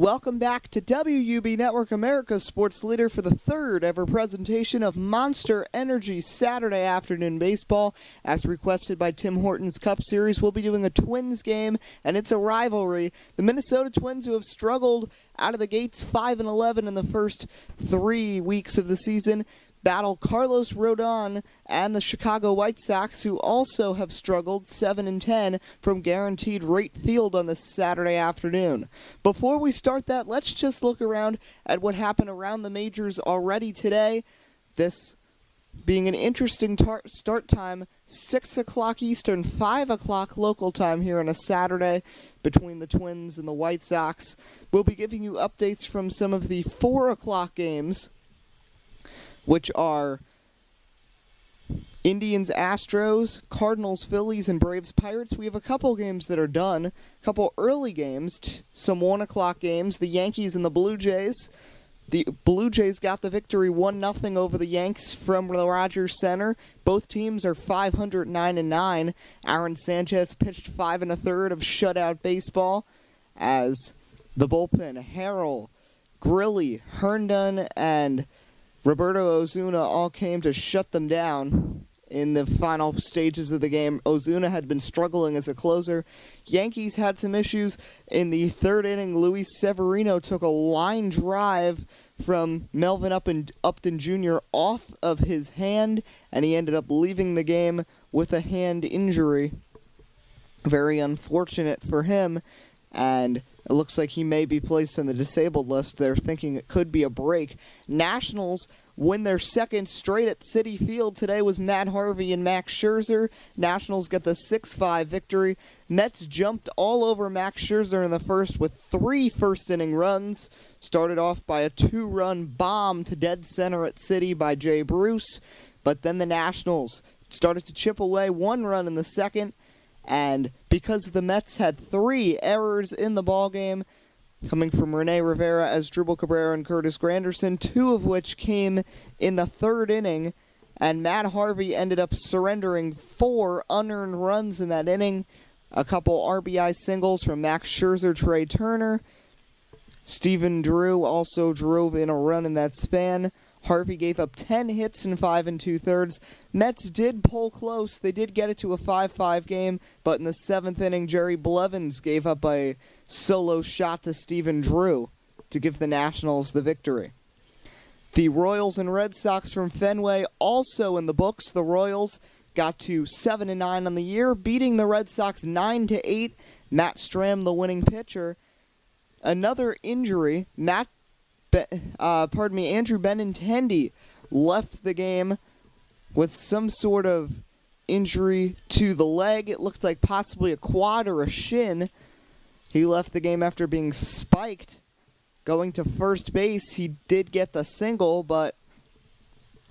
Welcome back to WUB Network America's sports leader for the third ever presentation of Monster Energy Saturday afternoon baseball. As requested by Tim Hortons Cup Series, we'll be doing a Twins game, and it's a rivalry. The Minnesota Twins, who have struggled out of the gates 5 and 11 in the first three weeks of the season, battle Carlos Rodon and the Chicago White Sox, who also have struggled 7 and 10 from guaranteed rate field on this Saturday afternoon. Before we start that, let's just look around at what happened around the majors already today. This being an interesting tar- start time, 6 o'clock Eastern, 5 o'clock local time here on a Saturday between the Twins and the White Sox. We'll be giving you updates from some of the 4 o'clock games which are Indians, Astros, Cardinals, Phillies, and Braves, Pirates. We have a couple games that are done, a couple early games, some one o'clock games. The Yankees and the Blue Jays. The Blue Jays got the victory one 0 over the Yanks from the Rogers Center. Both teams are 509 and nine. Aaron Sanchez pitched five and a third of shutout baseball, as the bullpen Harrell, Grilli, Herndon, and Roberto Osuna all came to shut them down in the final stages of the game. Osuna had been struggling as a closer. Yankees had some issues in the third inning. Luis Severino took a line drive from Melvin Upton, Upton Jr. off of his hand, and he ended up leaving the game with a hand injury. Very unfortunate for him, and it looks like he may be placed on the disabled list. They're thinking it could be a break. Nationals win their second straight at Citi Field. Today was Matt Harvey and Max Scherzer. Nationals get the 6 5 victory. Mets jumped all over Max Scherzer in the first with three first inning runs. Started off by a two run bomb to dead center at Citi by Jay Bruce. But then the Nationals started to chip away one run in the second and because the Mets had three errors in the ball game, coming from Rene Rivera, Asdrubal Cabrera, and Curtis Granderson, two of which came in the third inning, and Matt Harvey ended up surrendering four unearned runs in that inning. A couple RBI singles from Max Scherzer, Trea Turner. Stephen Drew also drove in a run in that span. Harvey gave up 10 hits in five and two thirds. Mets did pull close. They did get it to a 5 5 game, but in the seventh inning, Jerry Blevins gave up a solo shot to Stephen Drew to give the Nationals the victory. The Royals and Red Sox from Fenway also in the books. The Royals got to 7 and 9 on the year, beating the Red Sox 9 to 8. Matt Strahm, the winning pitcher. Another injury. Matt Be- uh, pardon me, Andrew Benintendi left the game with some sort of injury to the leg. It looked like possibly a quad or a shin. He left the game after being spiked. Going to first base, he did get the single, but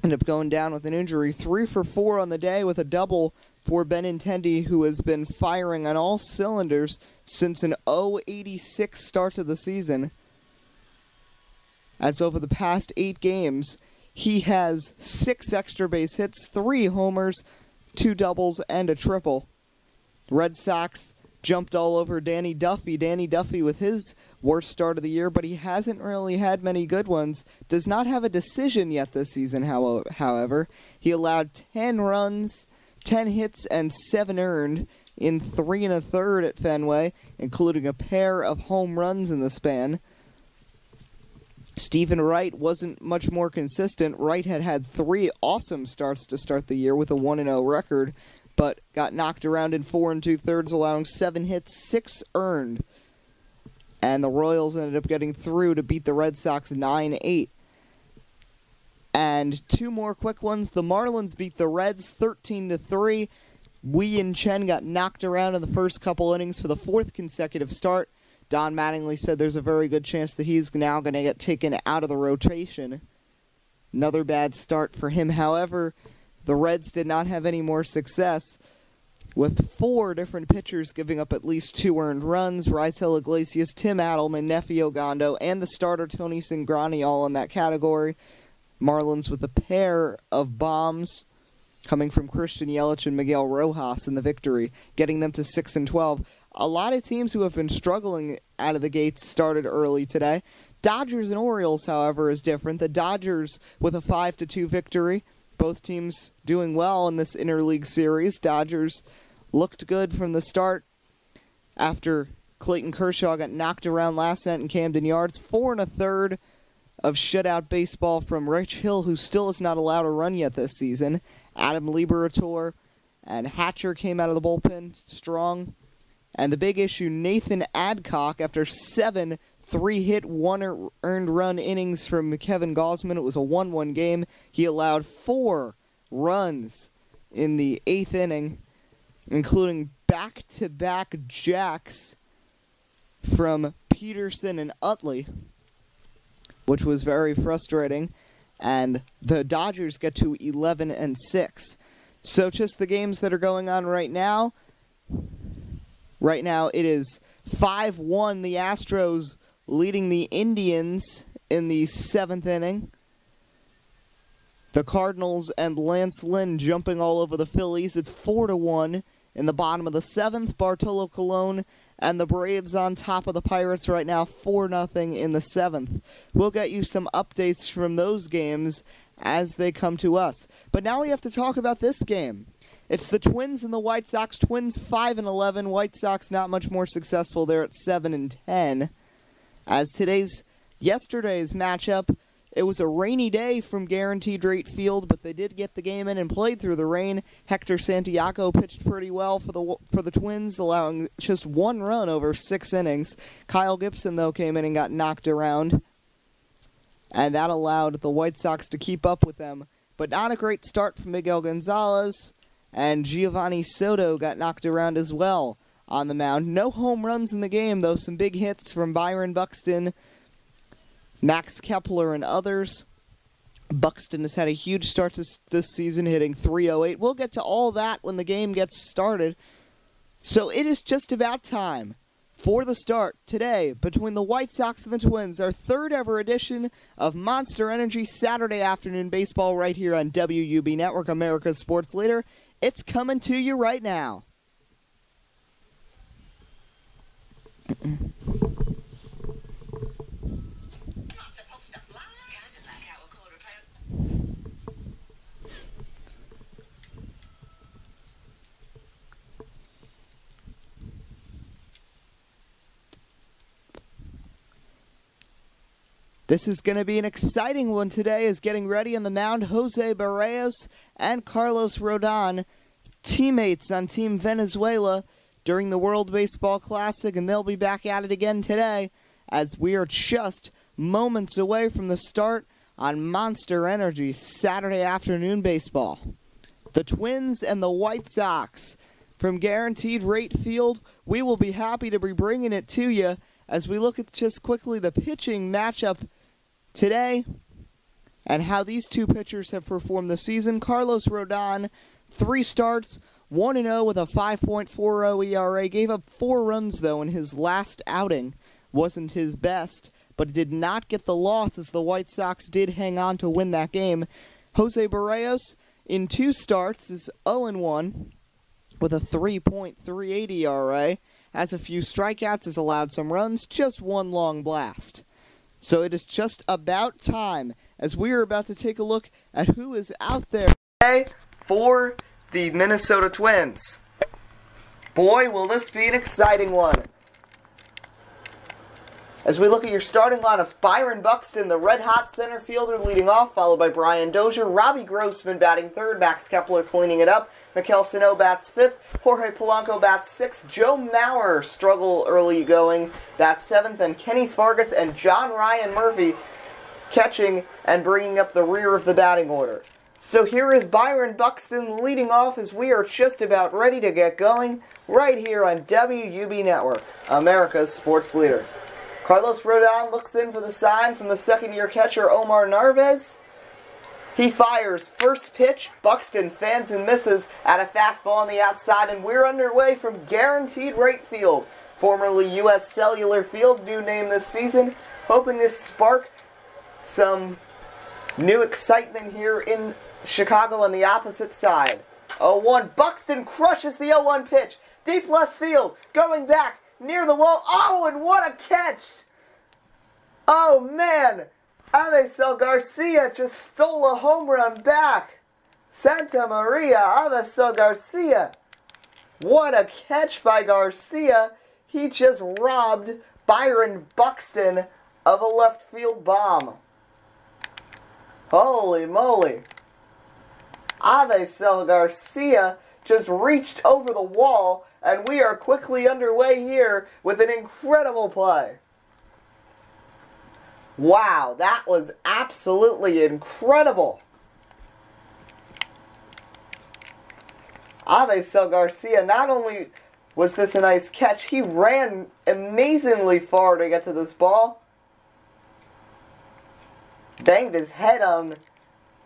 ended up going down with an injury. Three for four on the day with a double for Benintendi, who has been firing on all cylinders since an 086 start to the season. As over the past eight games, he has six extra base hits, three homers, two doubles, and a triple. Red Sox jumped all over Danny Duffy. Danny Duffy with his worst start of the year, but he hasn't really had many good ones. Does not have a decision yet this season, however. He allowed 10 runs, 10 hits, and 7 earned in three and a third at Fenway, including a pair of home runs in the span. Steven Wright wasn't much more consistent. Wright had had three awesome starts to start the year with a 1 0 record, but got knocked around in four and two thirds, allowing seven hits, six earned. And the Royals ended up getting through to beat the Red Sox 9 8. And two more quick ones. The Marlins beat the Reds 13 to 3. Wei-Yin Chen got knocked around in the first couple innings for the fourth consecutive start. Don Mattingly said there's a very good chance that he's now going to get taken out of the rotation. Another bad start for him. However, the Reds did not have any more success, with four different pitchers giving up at least two earned runs. Raisel Iglesias, Tim Adleman, Nefi Ogando, and the starter Tony Cingrani all in that category. Marlins with a pair of bombs coming from Christian Yelich and Miguel Rojas in the victory, getting them to 6 and 12. A lot of teams who have been struggling out of the gates started early today. Dodgers and Orioles, however, is different. The Dodgers with a 5 to 2 victory. Both teams doing well in this interleague series. Dodgers looked good from the start after Clayton Kershaw got knocked around last night in Camden Yards. Four and a third of shutout baseball from Rich Hill, who still is not allowed to run yet this season. Adam Liberatore and Hatcher came out of the bullpen strong. And the big issue, Nathan Adcock, after seven three hit, one er, earned run innings from Kevin Gausman. It was a 1 1 game. He allowed four runs in the eighth inning, including back to back jacks from Pederson and Utley, which was very frustrating. And the Dodgers get to 11 and 6. So, just the games that are going on right now. Right now, it is 5 1. The Astros leading the Indians in the seventh inning. The Cardinals and Lance Lynn jumping all over the Phillies. It's 4 to 1 in the bottom of the seventh. Bartolo Colon and the Braves on top of the Pirates right now, 4 0 in the seventh. We'll get you some updates from those games as they come to us. But now we have to talk about this game. It's the Twins and the White Sox. Twins 5 and 11. White Sox not much more successful. They're at 7 and 10. As today's yesterday's matchup, it was a rainy day from Guaranteed Rate Field, but they did get the game in and played through the rain. Hector Santiago pitched pretty well for the for the Twins, allowing just one run over six innings. Kyle Gibson though came in and got knocked around, and that allowed the White Sox to keep up with them. But not a great start from Miguel Gonzalez, and Giovanni Soto got knocked around as well on the mound. No home runs in the game, though. Some big hits from Byron Buxton, Max Kepler, and others. Buxton has had a huge start this, this season, hitting 308. We'll get to all that when the game gets started. So it is just about time for the start today between the White Sox and the Twins, our third ever edition of Monster Energy Saturday afternoon baseball right here on WUB Network, America's sports leader. It's coming to you right now. This is going to be an exciting one today as getting ready on the mound Jose Berrios and Carlos Rodon, teammates on Team Venezuela, during the World Baseball Classic, and they'll be back at it again today as we are just moments away from the start on Monster Energy Saturday afternoon baseball. The Twins and the White Sox from Guaranteed Rate Field. We will be happy to be bringing it to you as we look at just quickly the pitching matchup today and how these two pitchers have performed this season. Carlos Rodon, three starts, 1 0 with a 5.40 ERA. Gave up four runs, though, in his last outing. Wasn't his best, but did not get the loss as the White Sox did hang on to win that game. Jose Berrios, in two starts, is 0 1 with a 3.38 ERA. Has a few strikeouts, has allowed some runs, just one long blast. So it is just about time as we are about to take a look at who is out there today for the Minnesota Twins. Boy, will this be an exciting one. As we look at your starting lineups, Byron Buxton, the red hot center fielder, leading off, followed by Brian Dozier, Robbie Grossman batting third, Max Kepler cleaning it up, Maikel Sano bats fifth, Jorge Polanco bats sixth, Joe Mauer struggle early going, bats seventh, and Kenny Vargas and John Ryan Murphy catching and bringing up the rear of the batting order. So here is Byron Buxton leading off as we are just about ready to get going right here on WUB Network, America's sports leader. Carlos Rodon looks in for the sign from the second year catcher Omar Narvaez. He fires first pitch. Buxton fans and misses at a fastball on the outside, and we're underway from Guaranteed Rate Field, formerly U.S. Cellular Field, new name this season, hoping to spark some new excitement here in Chicago on the opposite side. 0-1. Buxton crushes the 0-1 pitch. Deep left field. Going back near the wall. Oh, and what a catch! Oh, man. Avisail Garcia just stole a home run back. Santa Maria, Avisail Garcia. What a catch by Garcia. He just robbed Byron Buxton of a left field bomb. Holy moly. Avisail Garcia just reached over the wall, and we are quickly underway here with an incredible play. Wow, that was absolutely incredible. Avisail Garcia, not only was this a nice catch, he ran amazingly far to get to this ball. Banged his head on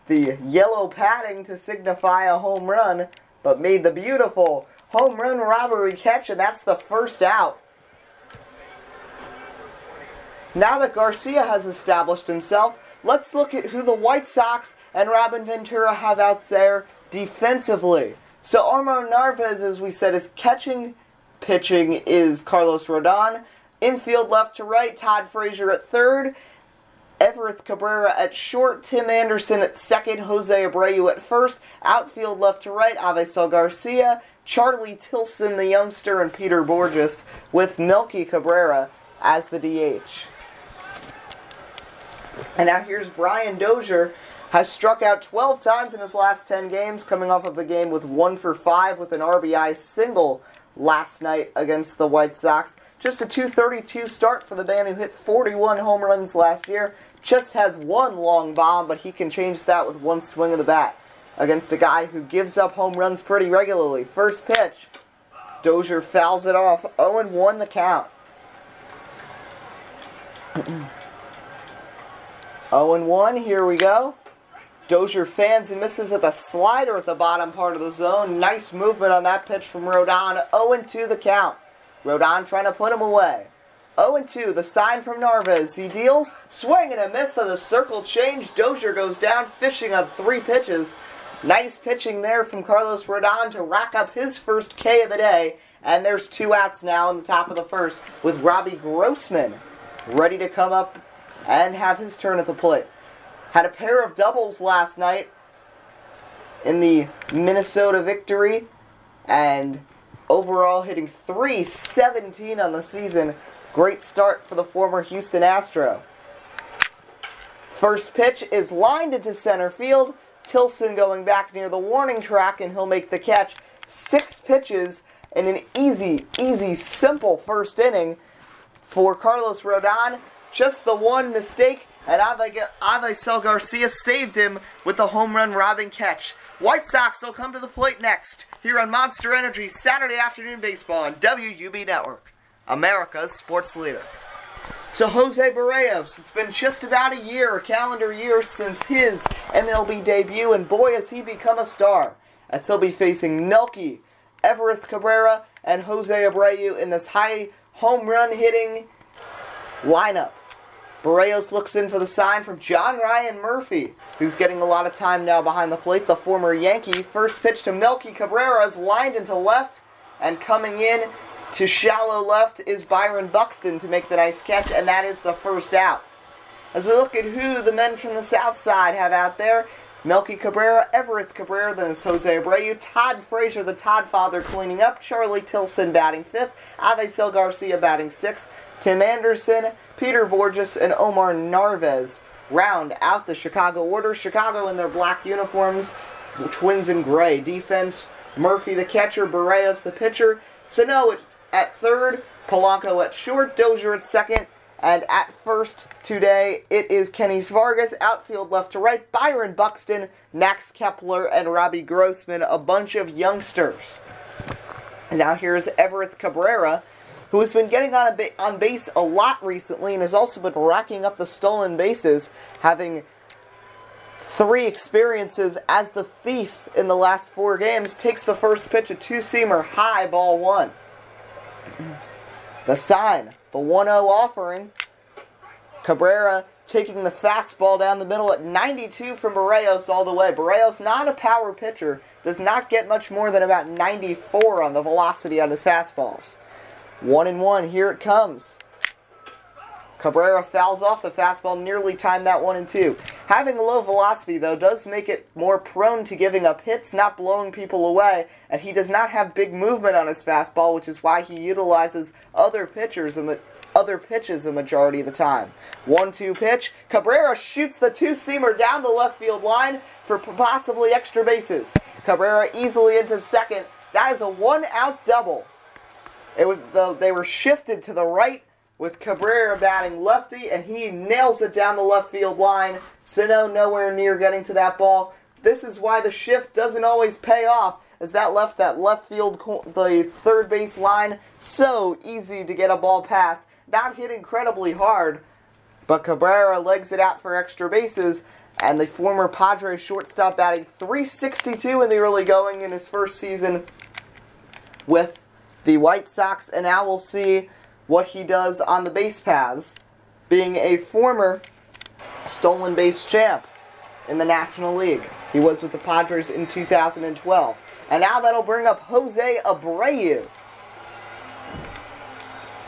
the yellow padding to signify a home run, but made the beautiful home run robbery catch, and that's the first out. Now that Garcia has established himself, let's look at who the White Sox and Robin Ventura have out there defensively. So Omar Narvaez, as we said, is catching, pitching is Carlos Rodon. Infield left to right, Todd Frazier at third. Everth Cabrera at short, Tim Anderson at second, Jose Abreu at first. Outfield left to right, Avisail Garcia, Charlie Tilson, the youngster, and Peter Bourjos, with Melky Cabrera as the DH. And now here's Brian Dozier, has struck out 12 times in his last 10 games, coming off of a game with 1 for 5 with an RBI single last night against the White Sox. Just a 232 start for the man who hit 41 home runs last year. Just has one long bomb, but he can change that with one swing of the bat against a guy who gives up home runs pretty regularly. First pitch, Dozier fouls it off. 0 1 the count. 0 1, here we go. Dozier fans and misses at the slider at the bottom part of the zone. Nice movement on that pitch from Rodon. 0 2 the count. Rodon trying to put him away. 0 2, the sign from Narvaez. He deals, swing and a miss on the circle change. Dozier goes down, fishing on three pitches. Nice pitching there from Carlos Rodon to rack up his first K of the day. And there's two outs now in the top of the first with Robbie Grossman ready to come up and have his turn at the plate. Had a pair of doubles last night in the Minnesota victory and overall hitting 317 on the season. Great start for the former Houston Astro. First pitch is lined into center field. Tilson going back near the warning track and he'll make the catch. Six pitches in an easy, easy, simple first inning for Carlos Rodon. Just the one mistake, and Avisail Garcia saved him with the home run robbing catch. White Sox will come to the plate next, here on Monster Energy Saturday Afternoon Baseball on WUB Network, America's sports leader. So Jose Berrios, it's been just about a year, a calendar year, since his MLB debut, and boy has he become a star, as he'll be facing Melky, Everth Cabrera, and Jose Abreu in this high home run hitting lineup. Berrios looks in for the sign from John Ryan Murphy, who's getting a lot of time now behind the plate. The former Yankee. First pitch to Melky Cabrera is lined into left, and coming in to shallow left is Byron Buxton to make the nice catch, and that is the first out. As we look at who the men from the south side have out there, Melky Cabrera, Everth Cabrera, then it's Jose Abreu, Todd Frazier, the Todd father cleaning up, Charlie Tilson batting fifth, Avisail Garcia batting sixth, Tim Anderson, Peter Bourjos, and Omar Narvaez round out the Chicago order. Chicago in their black uniforms, twins in gray. Defense, Murphy the catcher, Berrios the pitcher, Sano at third, Polanco at short, Dozier at second, and at first today, it is Kenny Vargas, outfield left to right, Byron Buxton, Max Kepler, and Robbie Grossman, a bunch of youngsters. And now here's Everth Cabrera, who has been getting on, a ba- on base a lot recently and has also been racking up the stolen bases, having three experiences as the thief in the last four games, takes the first pitch, a two-seamer, high, ball one. The sign, the 1-0 offering. Cabrera taking the fastball down the middle at 92 from Berrios all the way. Berrios, not a power pitcher, does not get much more than about 94 on the velocity on his fastballs. One and one, here it comes. Cabrera fouls off the fastball, nearly timed that one and two. Having a low velocity, though, does make it more prone to giving up hits, not blowing people away, and he does not have big movement on his fastball, which is why he utilizes other pitchers other pitches a majority of the time. 1-2 pitch. Cabrera shoots the two-seamer down the left field line for possibly extra bases. Cabrera easily into second. That is a one-out double. It was the, they were shifted to the right with Cabrera batting lefty, and he nails it down the left field line. Sano nowhere near getting to that ball. This is why the shift doesn't always pay off, as that left that left field, the third base line, so easy to get a ball past not hit incredibly hard, but Cabrera legs it out for extra bases, and the former Padres shortstop batting 362 in the early going in his first season with the White Sox, and now we'll see what he does on the base paths, being a former stolen base champ in the National League. He was with the Padres in 2012. And now that'll bring up Jose Abreu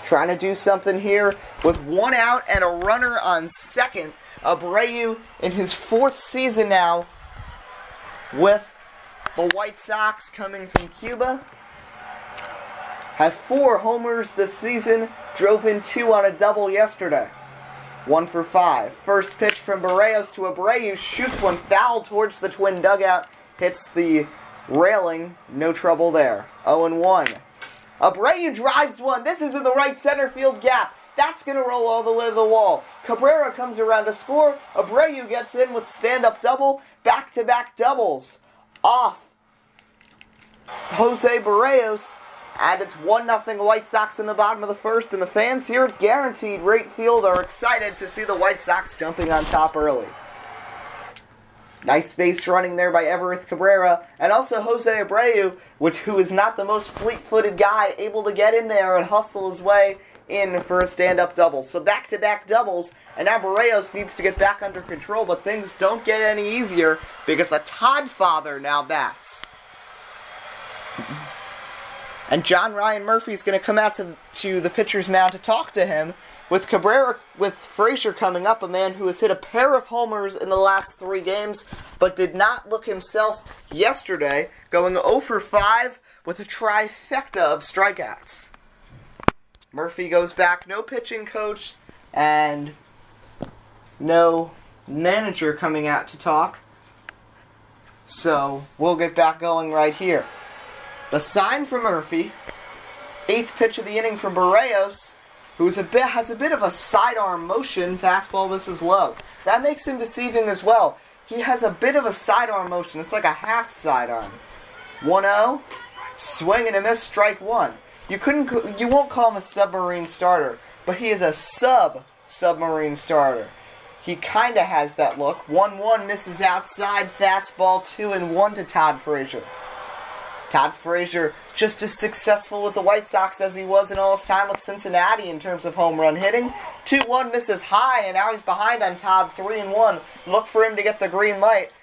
trying to do something here with one out and a runner on second. Abreu in his fourth season now with the White Sox coming from Cuba. Has four homers this season, drove in two on a double yesterday. One for five. First pitch from Berrios to Abreu, shoots one foul towards the twin dugout, hits the railing, no trouble there. 0 1. Abreu drives one. This is in the right center field gap. That's going to roll all the way to the wall. Cabrera comes around to score. Abreu gets in with stand-up double. Back-to-back doubles. Off. Jose Berrios. And it's 1-0 White Sox in the bottom of the first. And the fans here at Guaranteed Rate Field are excited to see the White Sox jumping on top early. Nice base running there by Everth Cabrera, and also Jose Abreu, which who is not the most fleet-footed guy, able to get in there and hustle his way in for a stand-up double. So back-to-back doubles, and now Berrios needs to get back under control, but things don't get any easier because the Todd father now bats. And John Ryan Murphy is going to come out to, to the pitcher's mound to talk to him with Cabrera, with Frazier coming up, a man who has hit a pair of homers in the last three games, but did not look himself yesterday, going 0 for 5 with a trifecta of strikeouts. Murphy goes back, no pitching coach, and no manager coming out to talk. So we'll get back going right here. The sign for Murphy, eighth pitch of the inning from Berrios, who's a bit has a bit of a sidearm motion. Fastball misses low. That makes him deceiving as well. He has a bit of a sidearm motion. It's like a half sidearm. 1-0, swing and a miss, strike one. You couldn't, you won't call him a submarine starter, but he is a sub submarine starter. He kind of has that look. 1-1 misses outside, fastball 2 and 1 to Todd Frazier. Todd Frazier just as successful with the White Sox as he was in all his time with Cincinnati in terms of home run hitting. 2-1 misses high, and now he's behind on Todd 3-1. Look for him to get the green light.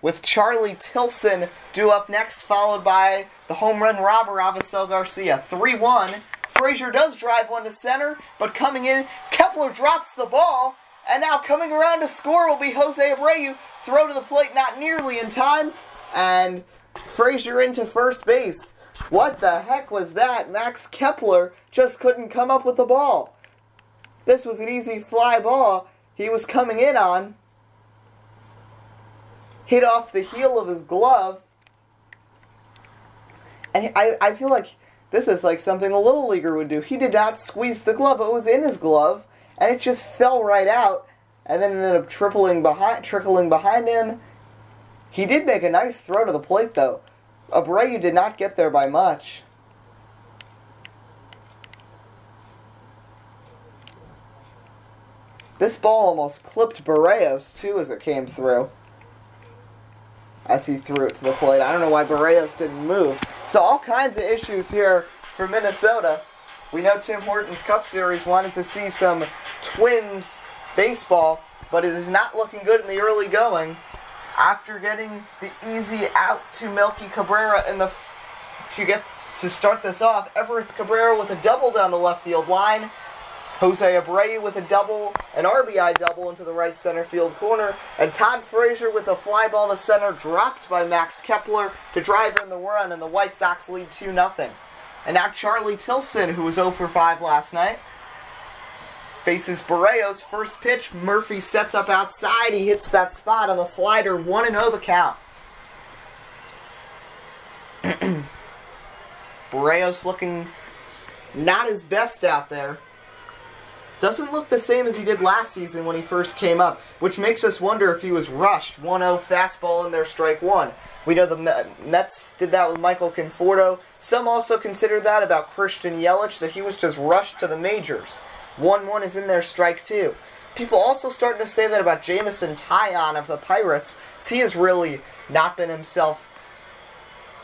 With Charlie Tilson due up next, followed by the home run robber Avisail Garcia. 3-1. Frazier does drive one to center, but coming in, Kepler drops the ball. And now coming around to score will be Jose Abreu. Throw to the plate not nearly in time. And Frazier into first base. What the heck was that? Max Kepler just couldn't come up with the ball. This was an easy fly ball he was coming in on. Hit off the heel of his glove. And I, I feel like this is like something a little leaguer would do. He did not squeeze the glove. It was in his glove, and it just fell right out. And then ended up tripling behind, trickling behind him he did make a nice throw to the plate, though. Abreu did not get there by much. This ball almost clipped Berrios, too, as it came through. As he threw it to the plate. I don't know why Berrios didn't move. So all kinds of issues here for Minnesota. We know Tim Hortons Cup Series wanted to see some Twins baseball, but it is not looking good in the early going. After getting the easy out to Melky Cabrera in the to get to start this off, Everth Cabrera with a double down the left field line. Jose Abreu with a double, an RBI double into the right center field corner, and Todd Frazier with a fly ball to center dropped by Max Kepler to drive in the run, and the White Sox lead 2 0. And now Charlie Tilson, who was 0 for 5 last night, faces Berrios. First pitch, Murphy sets up outside. He hits that spot on the slider. 1 0 the count. Berrios looking not his best out there. Doesn't look the same as he did last season when he first came up, which makes us wonder if he was rushed. 1 0 fastball in there, strike one. We know the Mets did that with Michael Conforto. Some also consider that about Christian Yelich, that he was just rushed to the majors. 1 1 is in there, strike two. People also starting to say that about Jameson Taillon of the Pirates. He has really not been himself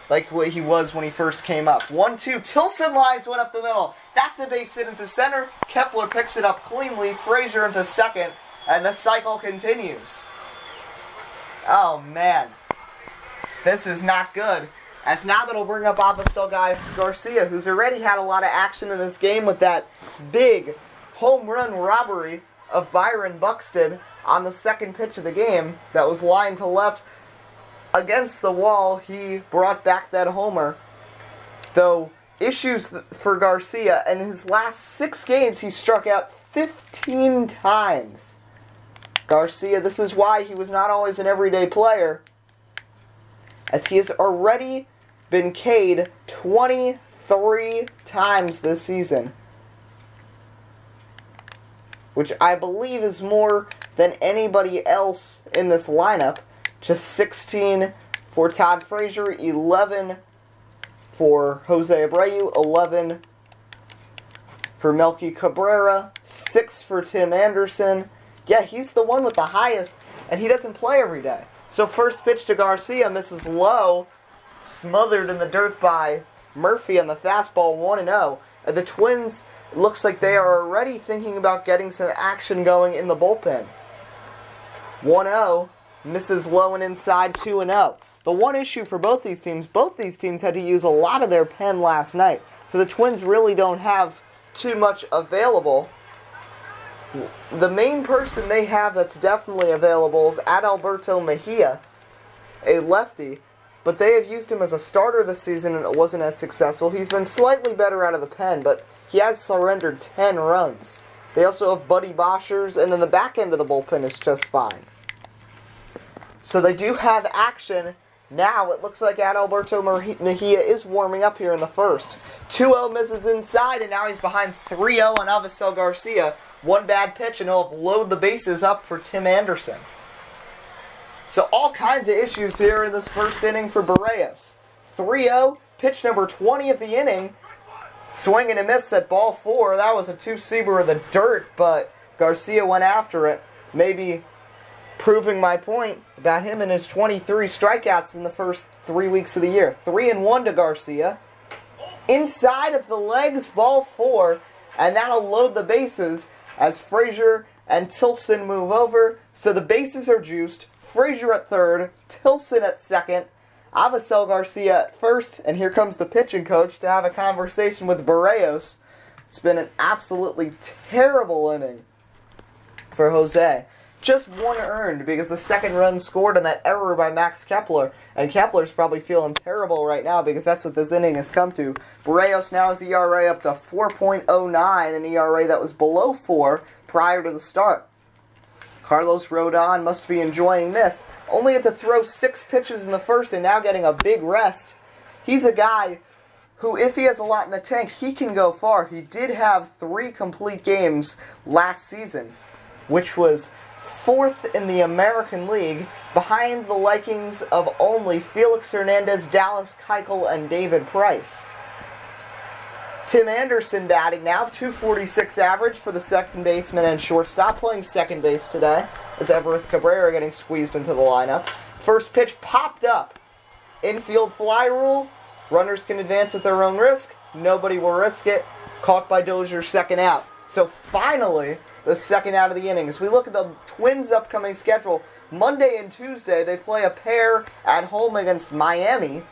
like what he was when he first came up. 1 2. Tilson lines one up the middle. That's a base hit into center. Kepler picks it up cleanly. Frazier into second. And the cycle continues. Oh, man. This is not good. As now that'll bring up Avisail guy Garcia, who's already had a lot of action in this game with that big home run robbery of Byron Buxton on the second pitch of the game that was lined to left against the wall, he brought back that homer. Though issues for Garcia, in his last six games, he struck out 15 times. Garcia, this is why he was not always an everyday player, as he has already been K'd 23 times this season. Which I believe is more than anybody else in this lineup just 16 for Todd Frazier, 11 for Jose Abreu, 11 for Melky Cabrera, 6 for Tim Anderson. Yeah, he's the one with the highest, and he doesn't play every day. So first pitch to Garcia misses low, smothered in the dirt by Murphy on the fastball 1 0. And oh. uh, the Twins looks like they are already thinking about getting some action going in the bullpen. 1 0 misses low and inside 2 0. The one issue for both these teams, both these teams had to use a lot of their pen last night. So the Twins really don't have too much available. The main person they have that's definitely available is Adalberto Mejia, a lefty, but they have used him as a starter this season and it wasn't as successful. He's been slightly better out of the pen, but he has surrendered 10 runs. They also have Buddy Boshers, and then the back end of the bullpen is just fine. So they do have action. Now it looks like Adalberto Mejia is warming up here in the first. 2-0 misses inside, and now he's behind 3-0 on Avisail Garcia. One bad pitch, and he'll have load the bases up for Tim Anderson. So all kinds of issues here in this first inning for Berrios. 3-0, pitch number 20 of the inning. Swing and a miss at ball four. That was a two-seamer in the dirt, but Garcia went after it. Maybe proving my point about him and his 23 strikeouts in the first three weeks of the year. Three and one to Garcia. Inside of the legs, ball four, and that'll load the bases as Frazier and Tilson move over. So the bases are juiced. Frazier at third, Tilson at second, Avisail Garcia at first, and here comes the pitching coach to have a conversation with Berrios. It's been an absolutely terrible inning for Jose just one earned because the second run scored on that error by Max Kepler. And Kepler's probably feeling terrible right now because that's what this inning has come to. Berrios now has ERA up to 4.09, an ERA that was below 4 prior to the start. Carlos Rodon must be enjoying this. Only had to throw six pitches in the first and now getting a big rest. He's a guy who, if he has a lot in the tank, he can go far. He did have three complete games last season, which was fourth in the American League, behind the likings of only Felix Hernandez, Dallas Keuchel, and David Price. Tim Anderson batting now, 246 average for the second baseman and shortstop, playing second base today, as Everth Cabrera getting squeezed into the lineup. First pitch popped up. Infield fly rule, runners can advance at their own risk, nobody will risk it. Caught by Dozier, second out. So finally, the second out of the inning. As we look at the Twins' upcoming schedule, Monday and Tuesday they play a pair at home against Miami.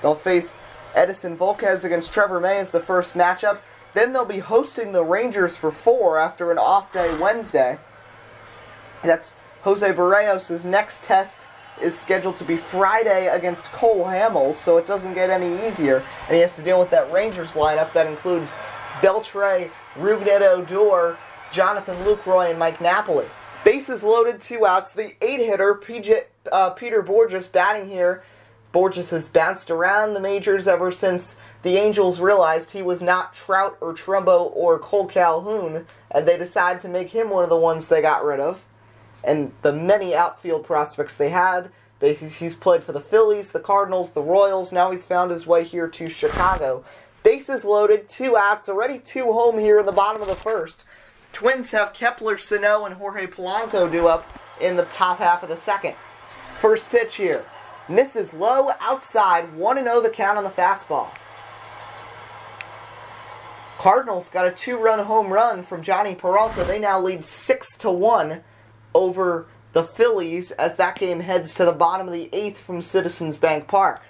They'll face Edinson Volquez against Trevor May is the first matchup. Then they'll be hosting the Rangers for four after an off day Wednesday. That's Jose Berrios' next test is scheduled to be Friday against Cole Hamels, so it doesn't get any easier. And he has to deal with that Rangers lineup that includes Beltre, Rougned Odor, Jonathan Lucroy, and Mike Napoli. Bases loaded, two outs. The eight hitter, PJ, uh, Peter Bourjos, batting here. Bourjos has bounced around the majors ever since the Angels realized he was not Trout or Trumbo or Cole Calhoun, and they decided to make him one of the ones they got rid of and the many outfield prospects they had. They, he's played for the Phillies, the Cardinals, the Royals. Now he's found his way here to Chicago. Bases loaded, two outs, already two home here in the bottom of the first. Twins have Kepler Sano and Jorge Polanco due up in the top half of the second. First pitch here. Misses low outside, 1 0 the count on the fastball. Cardinals got a two run home run from Jhonny Peralta. They now lead 6 to 1 over the Phillies as that game heads to the bottom of the eighth from Citizens Bank Park.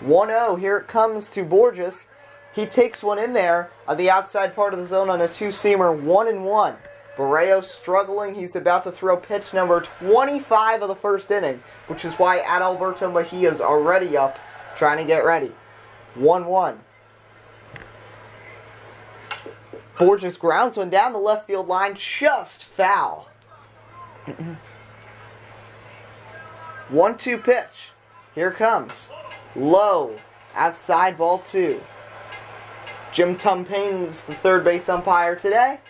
1 0, here it comes to Bourjos. He takes one in there on the outside part of the zone on a two seamer, 1 and 1. Berrios struggling. He's about to throw pitch number 25 of the first inning, which is why Adalberto Mejia is already up, trying to get ready. 1 1. Bourjos grounds one down the left field line, just foul. One two pitch. Here comes. Low. Outside ball two. Jim Tumpane is the third base umpire today.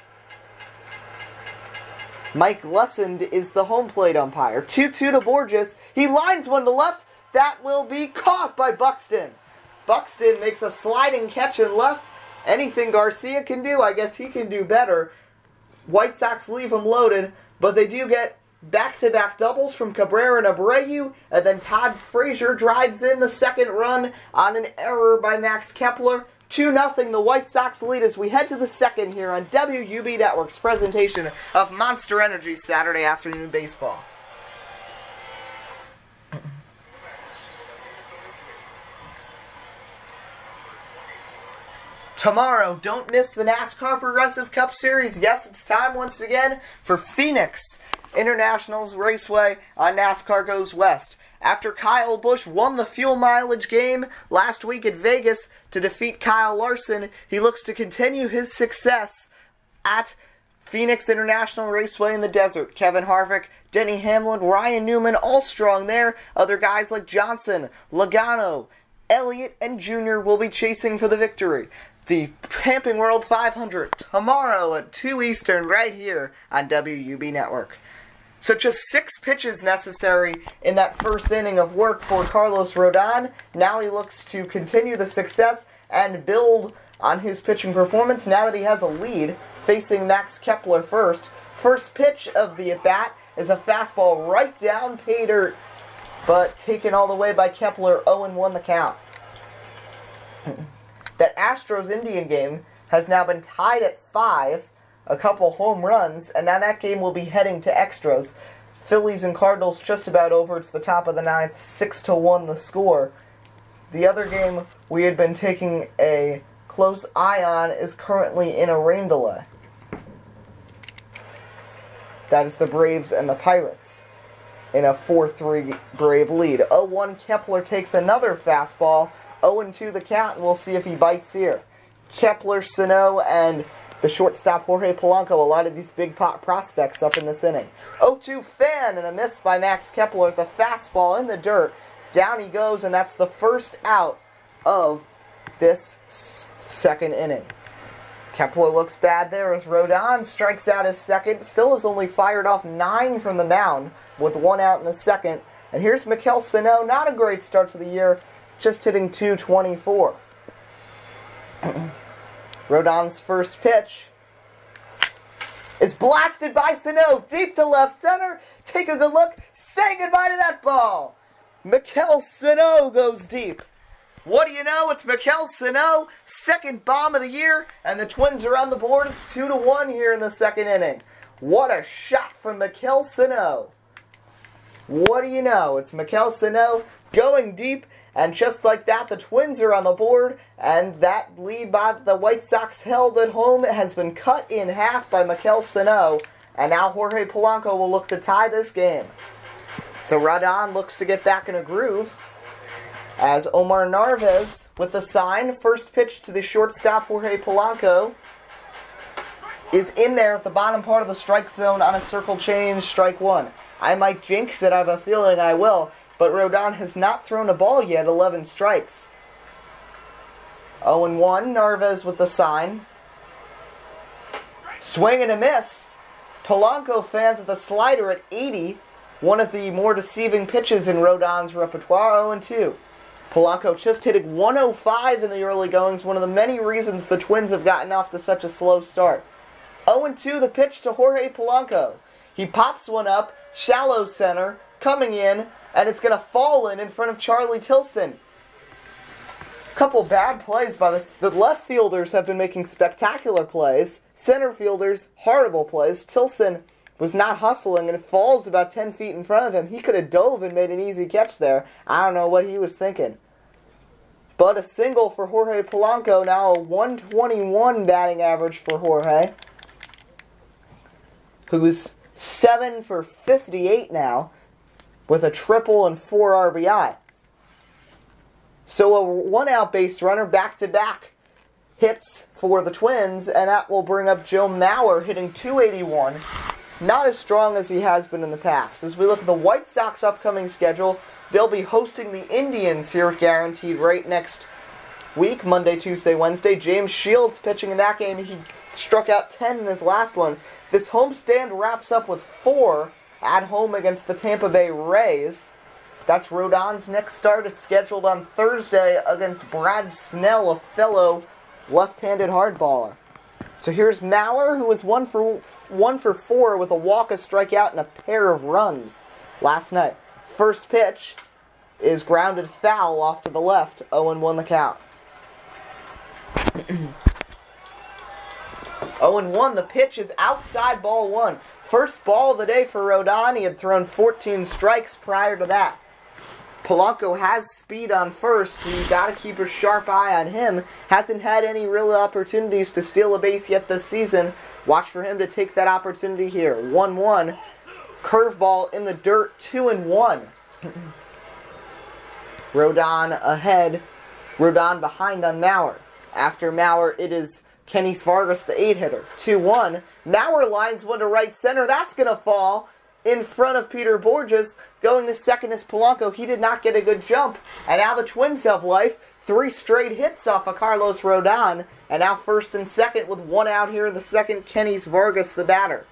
Mike Lessend is the home plate umpire. 2 2 to Bourjos. He lines one to left. That will be caught by Buxton. Buxton makes a sliding catch in left. Anything Garcia can do, I guess he can do better. White Sox leave him loaded. But they do get back-to-back doubles from Cabrera and Abreu, and then Todd Frazier drives in the second run on an error by Max Kepler. 2 0 the White Sox lead as we head to the second here on WUB Network's presentation of Monster Energy Saturday afternoon baseball. Tomorrow, don't miss the NASCAR Progressive Cup Series. Yes, it's time once again for Phoenix Internationals Raceway on NASCAR Goes West. After Kyle Busch won the fuel mileage game last week at Vegas to defeat Kyle Larson, he looks to continue his success at Phoenix International Raceway in the desert. Kevin Harvick, Denny Hamlin, Ryan Newman, all strong there. Other guys like Johnson, Logano, Elliott, and Jr. will be chasing for the victory the Camping World 500 tomorrow at 2 Eastern right here on WUB Network. So just six pitches necessary in that first inning of work for Carlos Rodon. Now he looks to continue the success and build on his pitching performance now that he has a lead facing Max Kepler first. First pitch of the at bat is a fastball right down pay dirt, but taken all the way by Kepler 0 1 the count. that Astros Indian game has now been tied at five, a couple home runs, and now that game will be heading to extras. Phillies and Cardinals just about over. It's the top of the ninth, six to one the score. The other game we had been taking a close eye on is currently in a rain delay. That is the Braves and the Pirates in a 4 3 Brave lead. 0 1 Kepler takes another fastball 0-2 the count, and we'll see if he bites here. Kepler, Sano, and the shortstop Jorge Polanco, a lot of these big pot prospects up in this inning. 0-2 fan and a miss by Max Kepler the fastball in the dirt. Down he goes, and that's the first out of this second inning. Kepler looks bad there as Rodon strikes out his second. Still has only fired off nine from the mound with one out in the second. And here's Maikel Sano, not a great start to the year just hitting 224. Rodon's first pitch is blasted by Sano deep to left center. Take a good look. Say goodbye to that ball. Maikel Sano goes deep. What do you know? It's Mikael Sano, second bomb of the year, and the Twins are on the board. It's 2 to 1 here in the second inning. What a shot from Mikael Sano. What do you know? It's Mikael Sano going deep, and just like that, the Twins are on the board, and that lead by the White Sox held at home has been cut in half by Mikael Sano, and now Jorge Polanco will look to tie this game. So Rodon looks to get back in a groove as Omar Narvaez with the sign, first pitch to the shortstop Jorge Polanco is in there at the bottom part of the strike zone on a circle change, strike one. I might jinx it, I have a feeling I will, but Rodon has not thrown a ball yet, 11 strikes. 0 1, Narvaez with the sign. Swing and a miss. Polanco fans with a slider at 80, one of the more deceiving pitches in Rodon's repertoire, 0 2. Polanco just hitting 105 in the early goings, one of the many reasons the Twins have gotten off to such a slow start. 0-2 the pitch to Jorge Polanco. He pops one up, shallow center, coming in, and it's going to fall in in front of Charlie Tilson. Couple bad plays by the, the left fielders have been making spectacular plays. Center fielders, horrible plays. Tilson was not hustling and falls about 10 feet in front of him. He could have dove and made an easy catch there. I don't know what he was thinking. But a single for Jorge Polanco, now a 121 batting average for Jorge, who's 7 for 58 now, with a triple and 4 RBI. So a one out base runner back to back hits for the Twins, and that will bring up Joe Mauer hitting 281 not as strong as he has been in the past. As we look at the White Sox upcoming schedule, they'll be hosting the Indians here Guaranteed Rate next week, Monday, Tuesday, Wednesday. James Shields pitching in that game. He struck out 10 in his last one. This homestand wraps up with four at home against the Tampa Bay Rays. That's Rodon's next start. It's scheduled on Thursday against Brad Snell, a fellow left-handed hardballer. So here's Mauer, who was one for one for four with a walk, a strikeout, and a pair of runs last night. First pitch is grounded foul off to the left. 0-1 the count. 0-1 the pitch is outside ball one. First ball of the day for Rodon. He had thrown 14 strikes prior to that. Polanco has speed on first. You got to keep a sharp eye on him. Hasn't had any real opportunities to steal a base yet this season. Watch for him to take that opportunity here. 1 1. Curveball in the dirt, 2 and 1. Rodon ahead. Rodon behind on Mauer. After Mauer, it is Kenny Vargas, the 8 hitter. 2 1. Mauer lines one to right center. That's going to fall in front of Peter Bourjos. Going to second is Polanco. He did not get a good jump. And now the Twins have life. Three straight hits off of Carlos Rodon. And now first and second with one out here in the second. Kenny's Vargas, the batter.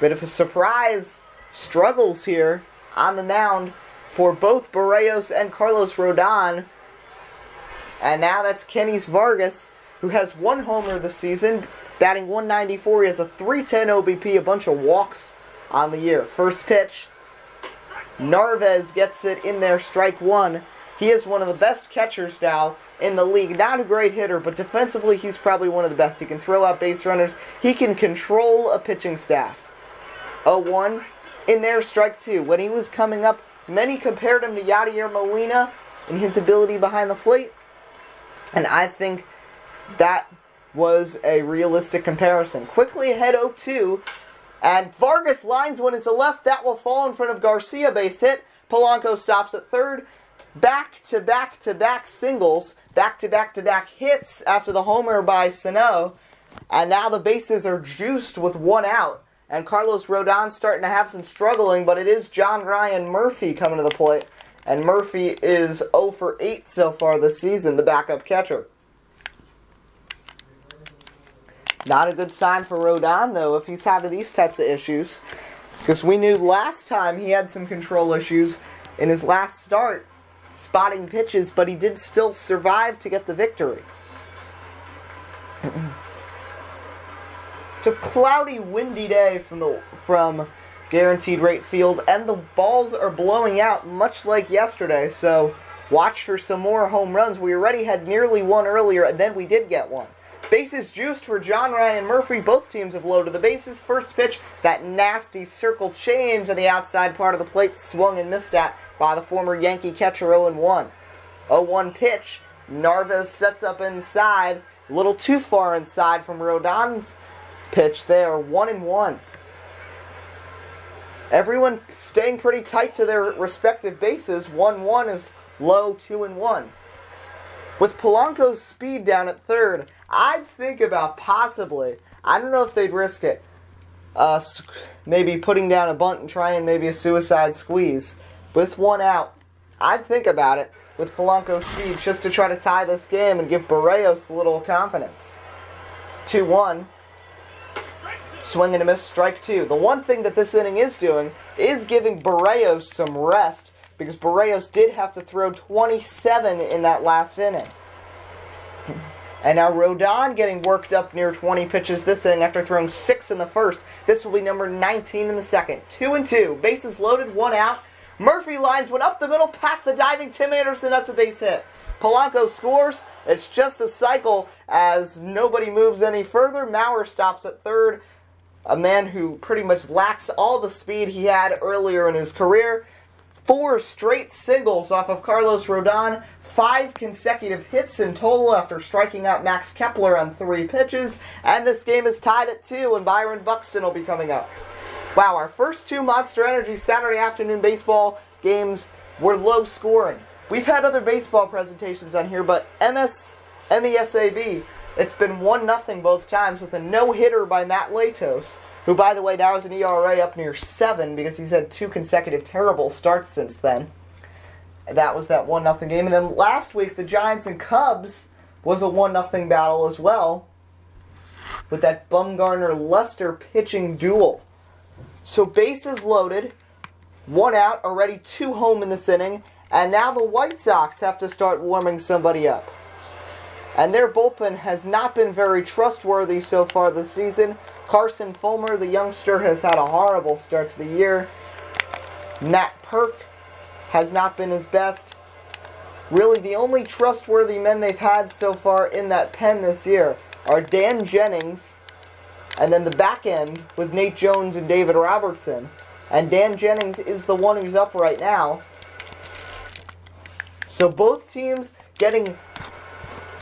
Bit of a surprise struggles here on the mound for both Berrios and Carlos Rodon. And now that's Kenny's Vargas, who has one homer this season, Batting 194, he has a 310 OBP, a bunch of walks on the year. First pitch, Narvaez gets it in there, strike one. He is one of the best catchers now in the league. Not a great hitter, but defensively, he's probably one of the best. He can throw out base runners, he can control a pitching staff. 0 1 in there, strike two. When he was coming up, many compared him to Yadier Molina in his ability behind the plate. And I think that was a realistic comparison. Quickly ahead 0-2, and Vargas lines one into left. That will fall in front of Garcia, base hit. Polanco stops at third. Back to back to back singles, back to back to back hits after the homer by Sano. And now the bases are juiced with one out. And Carlos Rodon starting to have some struggling, but it is John Ryan Murphy coming to the plate. And Murphy is 0 for 8 so far this season, the backup catcher. Not a good sign for Rodon, though, if he's having these types of issues. Because we knew last time he had some control issues in his last start, spotting pitches, but he did still survive to get the victory. it's a cloudy, windy day from the from guaranteed rate field, and the balls are blowing out much like yesterday, so watch for some more home runs. We already had nearly one earlier, and then we did get one. Bases juiced for John Ryan Murphy. Both teams have loaded the bases. First pitch, that nasty circle change on the outside part of the plate, swung and missed at by the former Yankee catcher 0 1. 0 1 pitch. Narvaez sets up inside, a little too far inside from Rodon's pitch there, 1 and 1. Everyone staying pretty tight to their respective bases. 1 1 is low, 2 and 1. With Polanco's speed down at third, I'd think about possibly, I don't know if they'd risk it, uh, maybe putting down a bunt and trying maybe a suicide squeeze. With one out, I'd think about it with Polanco's speed just to try to tie this game and give Berrios a little confidence. 2 1. Swing and a miss, strike two. The one thing that this inning is doing is giving Berrios some rest because Berrios did have to throw 27 in that last inning. And now Rodon getting worked up near 20 pitches this inning after throwing six in the first. This will be number 19 in the second. Two and two. Bases loaded, one out. Murphy lines one up the middle past the diving Tim Anderson. That's a base hit. Polanco scores. It's just a cycle as nobody moves any further. Mauer stops at third. A man who pretty much lacks all the speed he had earlier in his career. Four straight singles off of Carlos Rodon, five consecutive hits in total after striking out Max Kepler on three pitches, and this game is tied at two, and Byron Buxton will be coming up. Wow, our first two Monster Energy Saturday afternoon baseball games were low scoring. We've had other baseball presentations on here, but MS MESAB, it's been 1 0 both times with a no hitter by Matt Latos who, by the way, now has an ERA up near 7 because he's had two consecutive terrible starts since then. That was that 1 0 game. And then last week, the Giants and Cubs was a 1 0 battle as well with that Bumgarner Lester pitching duel. So bases loaded, one out, already two home in this inning, and now the White Sox have to start warming somebody up. And their bullpen has not been very trustworthy so far this season. Carson Fulmer, the youngster, has had a horrible start to the year. Matt Purke has not been his best. Really, the only trustworthy men they've had so far in that pen this year are Dan Jennings, and then the back end with Nate Jones and David Robertson. And Dan Jennings is the one who's up right now. So both teams getting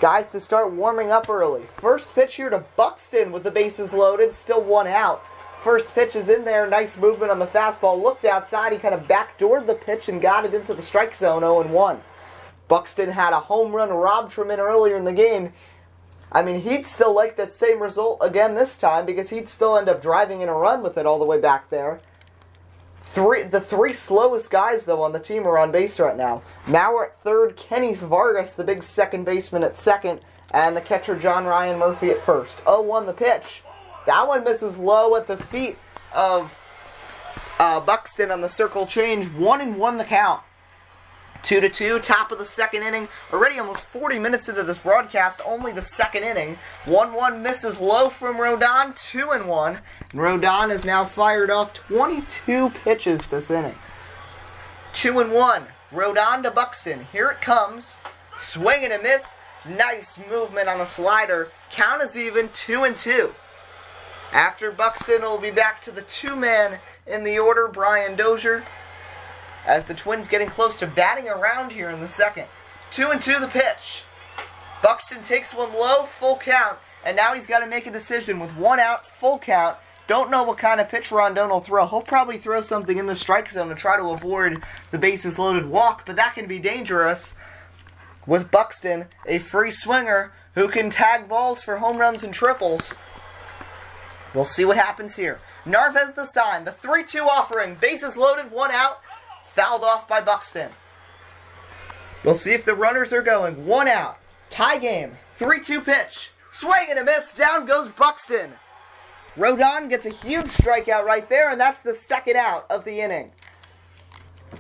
Guys to start warming up early. First pitch here to Buxton with the bases loaded, still one out. First pitch is in there, nice movement on the fastball. Looked outside, he kind of backdoored the pitch and got it into the strike zone 0 1. Buxton had a home run robbed from in earlier in the game. I mean, he'd still like that same result again this time because he'd still end up driving in a run with it all the way back there. Three, the three slowest guys, though, on the team are on base right now. We're at third. Kennys Vargas, the big second baseman, at second. And the catcher, John Ryan Murphy, at first. 0 1 the pitch. That one misses low at the feet of uh, Buxton on the circle change. 1 and 1 the count. Two to two, top of the second inning. Already almost 40 minutes into this broadcast, only the second inning. 1 1 misses low from Rodon, 2 and 1. And Rodon is now fired off 22 pitches this inning. 2 and 1. Rodon to Buxton. Here it comes. Swing and a miss. Nice movement on the slider. Count is even 2 and 2. After Buxton, will be back to the two man in the order, Brian Dozier as the Twins getting close to batting around here in the second. Two and two the pitch. Buxton takes one low, full count, and now he's got to make a decision with one out, full count. Don't know what kind of pitch Rodon will throw. He'll probably throw something in the strike zone to try to avoid the bases loaded walk, but that can be dangerous with Buxton, a free swinger who can tag balls for home runs and triples. We'll see what happens here. Narvaez the sign, the 3 2 offering, bases loaded, one out fouled off by Buxton. We'll see if the runners are going. One out. Tie game. 3 2 pitch. Swing and a miss. Down goes Buxton. Rodon gets a huge strikeout right there, and that's the second out of the inning.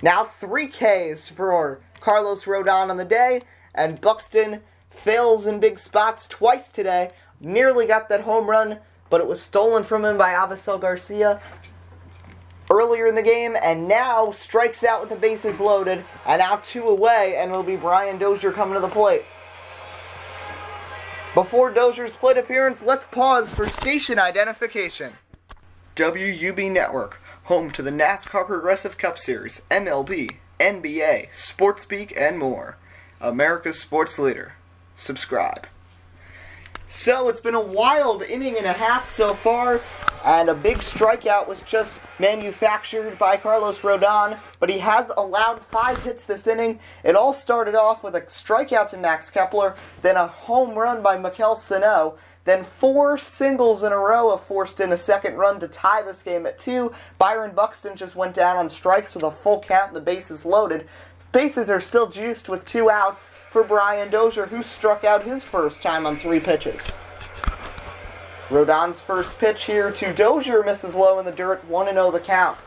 Now three Ks for Carlos Rodon on the day, and Buxton fails in big spots twice today. Nearly got that home run, but it was stolen from him by Avisail Garcia. Earlier in the game and now strikes out with the bases loaded and out two away and it'll be Brian Dozier coming to the plate. Before Dozier's plate appearance, let's pause for station identification. WUB Network, home to the NASCAR Progressive Cup Series, MLB, NBA, SportsSpeak, and more. America's sports leader. Subscribe. So it's been a wild inning and a half so far, and a big strikeout was just manufactured by Carlos Rodon, but he has allowed five hits this inning. It all started off with a strikeout to Max Kepler, then a home run by Maikel Sano, then four singles in a row have forced in a second run to tie this game at two. Byron Buxton just went down on strikes with a full count and the bases loaded. Bases are still juiced with two outs for Brian Dozier, who struck out his first time on three pitches. Rodon's first pitch here to Dozier misses low in the dirt, 1 0 the count.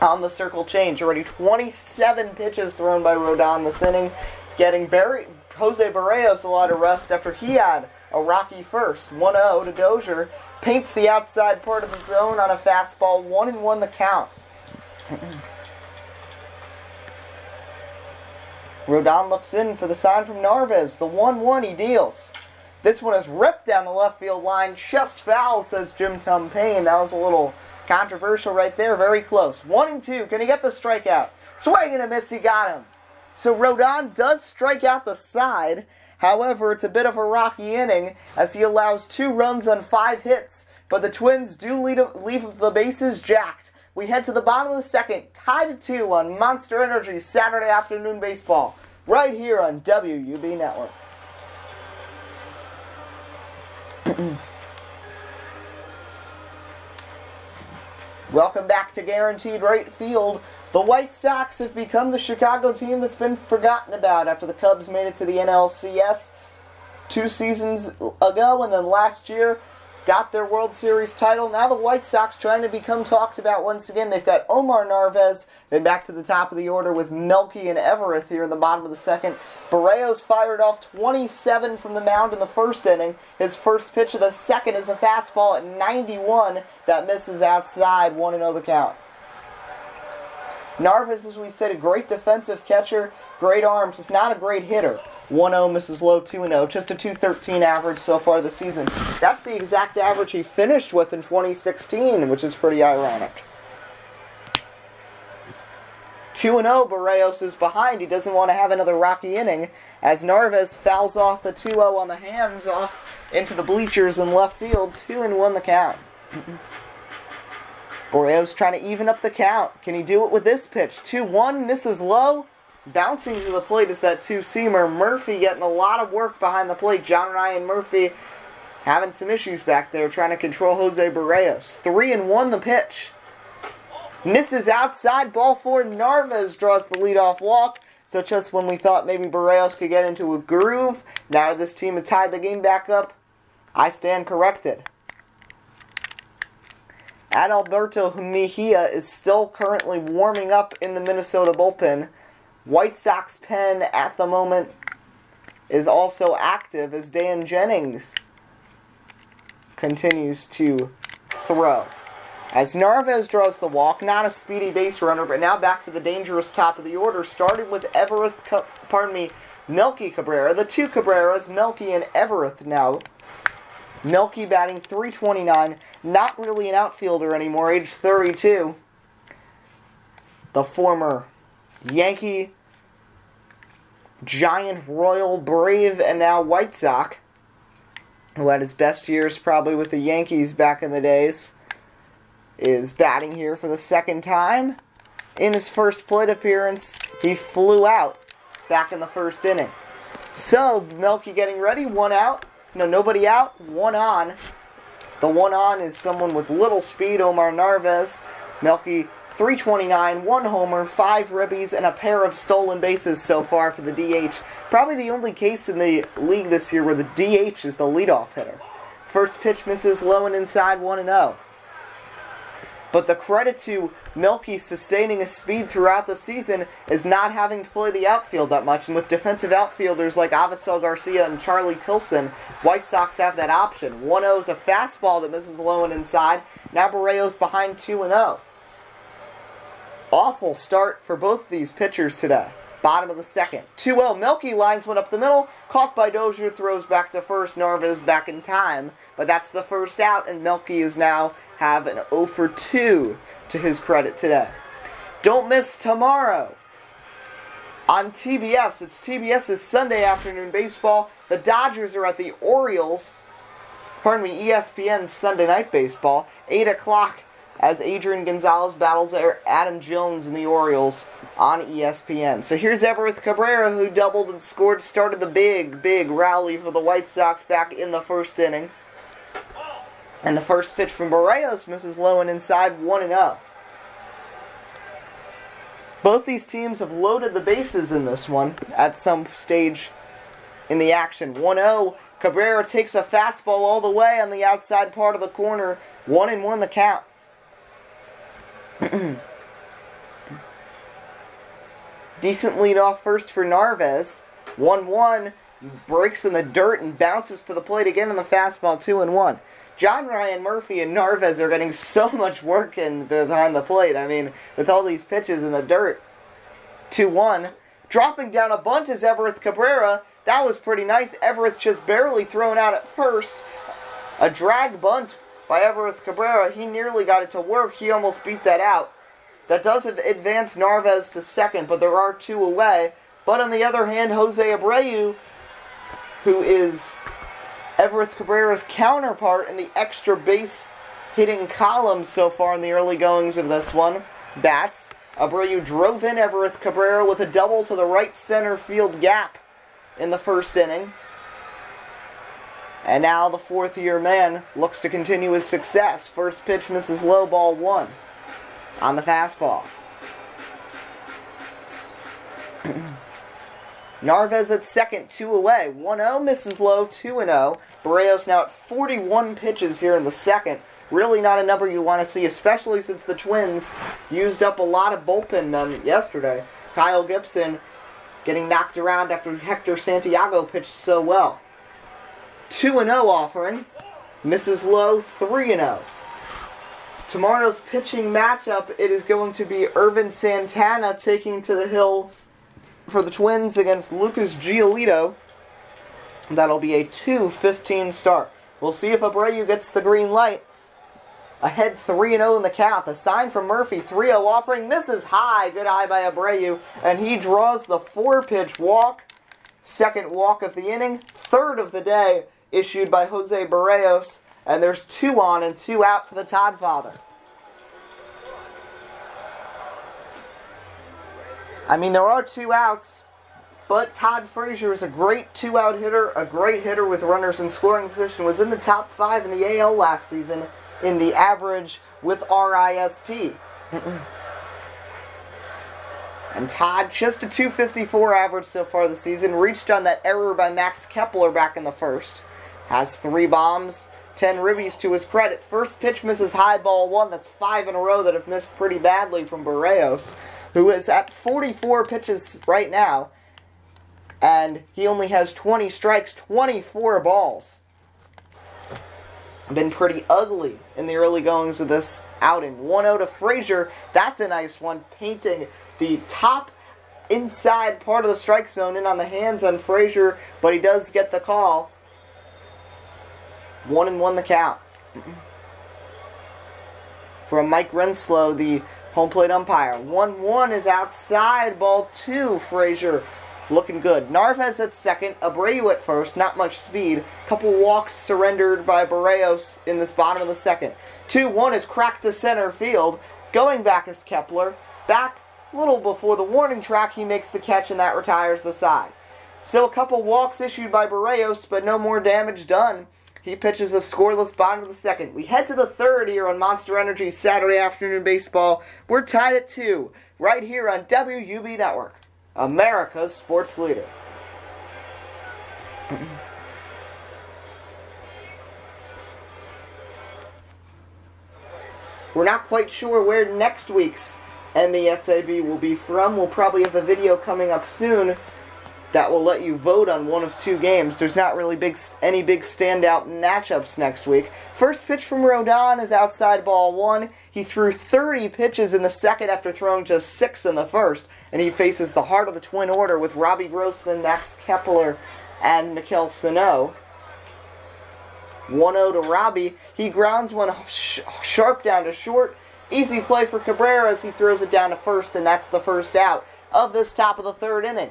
On the circle change, already 27 pitches thrown by Rodon this inning, getting Barry, Jose Berrios a lot of rest after he had a rocky first. 1 0 to Dozier. Paints the outside part of the zone on a fastball, 1 and 1 the count. Rodon looks in for the sign from Narvaez. The 1 1 he deals. This one is ripped down the left field line. Just foul, says Jim Tumpane. That was a little controversial right there. Very close. 1 and 2. Can he get the strikeout? Swing and a miss. He got him. So Rodon does strike out the side. However, it's a bit of a rocky inning as he allows two runs on five hits. But the Twins do lead, leave the bases jacked. We head to the bottom of the second, tied at two on Monster Energy Saturday afternoon baseball, right here on WUB Network. Welcome back to Guaranteed Rate Field. The White Sox have become the Chicago team that's been forgotten about after the Cubs made it to the NLCS two seasons ago and then last year got their World Series title. Now the White Sox trying to become talked about once again. They've got Omar Narvaez, then back to the top of the order with Melky and Everth here in the bottom of the second. Berrios fired off 27 from the mound in the first inning. His first pitch of the second is a fastball at 91 that misses outside, 1 0 the count. Narvaez, as we said, a great defensive catcher, great arms, just not a great hitter. 1 0 misses low, 2 0. Just a 213 average so far this season. That's the exact average he finished with in 2016, which is pretty ironic. 2 0, Berrios is behind. He doesn't want to have another rocky inning as Narvaez fouls off the 2 0 on the hands off into the bleachers in left field. 2 and 1 the count. Berrios trying to even up the count. Can he do it with this pitch? 2 1 misses low. Bouncing to the plate is that two-seamer. Murphy getting a lot of work behind the plate. John Ryan Murphy having some issues back there trying to control Jose Berrios. Three and one the pitch. Misses outside. Ball four. Narvaez draws the leadoff walk. So just when we thought maybe Berrios could get into a groove, now this team has tied the game back up. I stand corrected. Adalberto Mejia is still currently warming up in the Minnesota bullpen. White Sox pen at the moment is also active as Dan Jennings continues to throw. As Narvaez draws the walk, not a speedy base runner, but now back to the dangerous top of the order, starting with Everth, pardon me, Melky Cabrera. The two Cabreras, Melky and Everth now. Melky batting 329, not really an outfielder anymore, age 32. The former Yankee Giant, Royal, Brave, and now White Sox, who had his best years probably with the Yankees back in the days, is batting here for the second time. In his first plate appearance, he flew out back in the first inning. So, Melky getting ready, one out. No, nobody out, one on. The one on is someone with little speed, Omar Narvaez. Melky 329, one homer, five ribbies, and a pair of stolen bases so far for the DH. Probably the only case in the league this year where the DH is the leadoff hitter. First pitch misses low and inside 1 0. But the credit to Melky sustaining his speed throughout the season is not having to play the outfield that much. And with defensive outfielders like Avisail Garcia and Charlie Tilson, White Sox have that option. 1 0 is a fastball that misses low and inside. Now Berrios behind 2 0. Awful start for both these pitchers today. Bottom of the second. 2 0. Melky lines one up the middle. Caught by Dozier. Throws back to first. Narvaez back in time. But that's the first out, and Melky is now have an 0 for 2 to his credit today. Don't miss tomorrow on TBS. It's TBS's Sunday afternoon baseball. The Dodgers are at the Orioles. Pardon me, ESPN Sunday night baseball. 8 o'clock as Adrian Gonzalez battles er-, Adam Jones and the Orioles on ESPN. So here's Everth Cabrera, who doubled and scored, started the big, big rally for the White Sox back in the first inning. And the first pitch from Berrios misses low and inside 1 and up. Both these teams have loaded the bases in this one at some stage in the action. 1 0. Cabrera takes a fastball all the way on the outside part of the corner. 1 and 1 the count. Decent lead off first for Narvaez. 1 1 breaks in the dirt and bounces to the plate again on the fastball 2 and 1. John Ryan Murphy and Narvaez are getting so much work in behind the plate. I mean, with all these pitches in the dirt. 2 1. Dropping down a bunt is Everth Cabrera. That was pretty nice. Everth just barely thrown out at first. A drag bunt by Everth Cabrera. He nearly got it to work. He almost beat that out. That does advance Narvaez to second, but there are two away. But on the other hand, Jose Abreu, who is Everth Cabrera's counterpart in the extra base hitting column so far in the early goings of this one, bats. Abreu drove in Everth Cabrera with a double to the right center field gap in the first inning. And now the fourth year man looks to continue his success. First pitch misses low ball one on the fastball. Narvaez at second, two away. 1 0 misses low, 2 0. Berrios now at 41 pitches here in the second. Really not a number you want to see, especially since the Twins used up a lot of bullpen men yesterday. Kyle Gibson getting knocked around after Hector Santiago pitched so well. 2 0 offering. Misses low, 3 0. Tomorrow's pitching matchup, it is going to be Ervin Santana taking to the hill for the Twins against Lucas Giolito. That'll be a 2-15 start. We'll see if Abreu gets the green light. Ahead 3-0 in the count. The sign from Murphy, 3-0 offering. This is high. Good eye by Abreu. And he draws the four-pitch walk. Second walk of the inning. Third of the day issued by Jose Berrios. And there's two on and two out for the Todd father. I mean, there are two outs, but Todd Frazier is a great two out hitter, a great hitter with runners in scoring position, was in the top five in the AL last season in the average with RISP. and Todd, just a 254 average so far this season, reached on that error by Max Kepler back in the first. Has three bombs, 10 ribbies to his credit. First pitch misses high ball one. That's five in a row that have missed pretty badly from Berrios who is at 44 pitches right now, and he only has 20 strikes, 24 balls. Been pretty ugly in the early goings of this outing. 1 0 to Frazier. That's a nice one, painting the top inside part of the strike zone in on the hands on Frazier, but he does get the call. 1 and 1 the count. From Mike Renslow, the home plate umpire. 1 1 is outside, ball 2. Frazier looking good. Narvaez at second, Abreu at first, not much speed. Couple walks surrendered by Berrios in this bottom of the second. 2 1 is cracked to center field. Going back is Kepler. Back little before the warning track, he makes the catch and that retires the side. So a couple walks issued by Berrios, but no more damage done. He pitches a scoreless bottom of the second. We head to the third here on Monster Energy Saturday Afternoon Baseball. We're tied at two, right here on WUB Network, America's sports leader. We're not quite sure where next week's MESAB will be from. We'll probably have a video coming up soon that will let you vote on one of two games. There's not really big any big standout matchups next week. First pitch from Rodon is outside ball one. He threw 30 pitches in the second after throwing just six in the first, and he faces the heart of the twin order with Robbie Grossman, Max Kepler, and Maikel Sano. 1-0 to Robbie. He grounds one sh sharp down to short. Easy play for Cabrera as he throws it down to first, and that's the first out of this top of the third inning.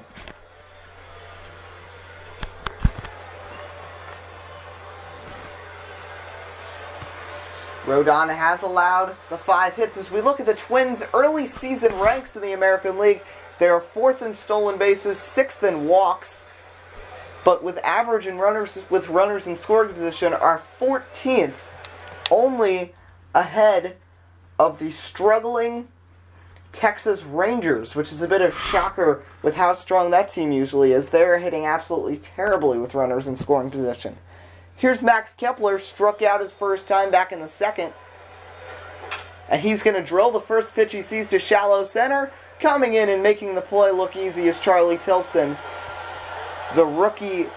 Rodon has allowed the five hits. As we look at the Twins' early season ranks in the American League, they are fourth in stolen bases, sixth in walks, but with average and runners with runners in scoring position are 14th, only ahead of the struggling Texas Rangers, which is a bit of shocker with how strong that team usually is. They're hitting absolutely terribly with runners in scoring position. Here's Max Kepler, struck out his first time back in the second. And he's going to drill the first pitch he sees to shallow center. Coming in and making the play look easy is Charlie Tilson, the rookie,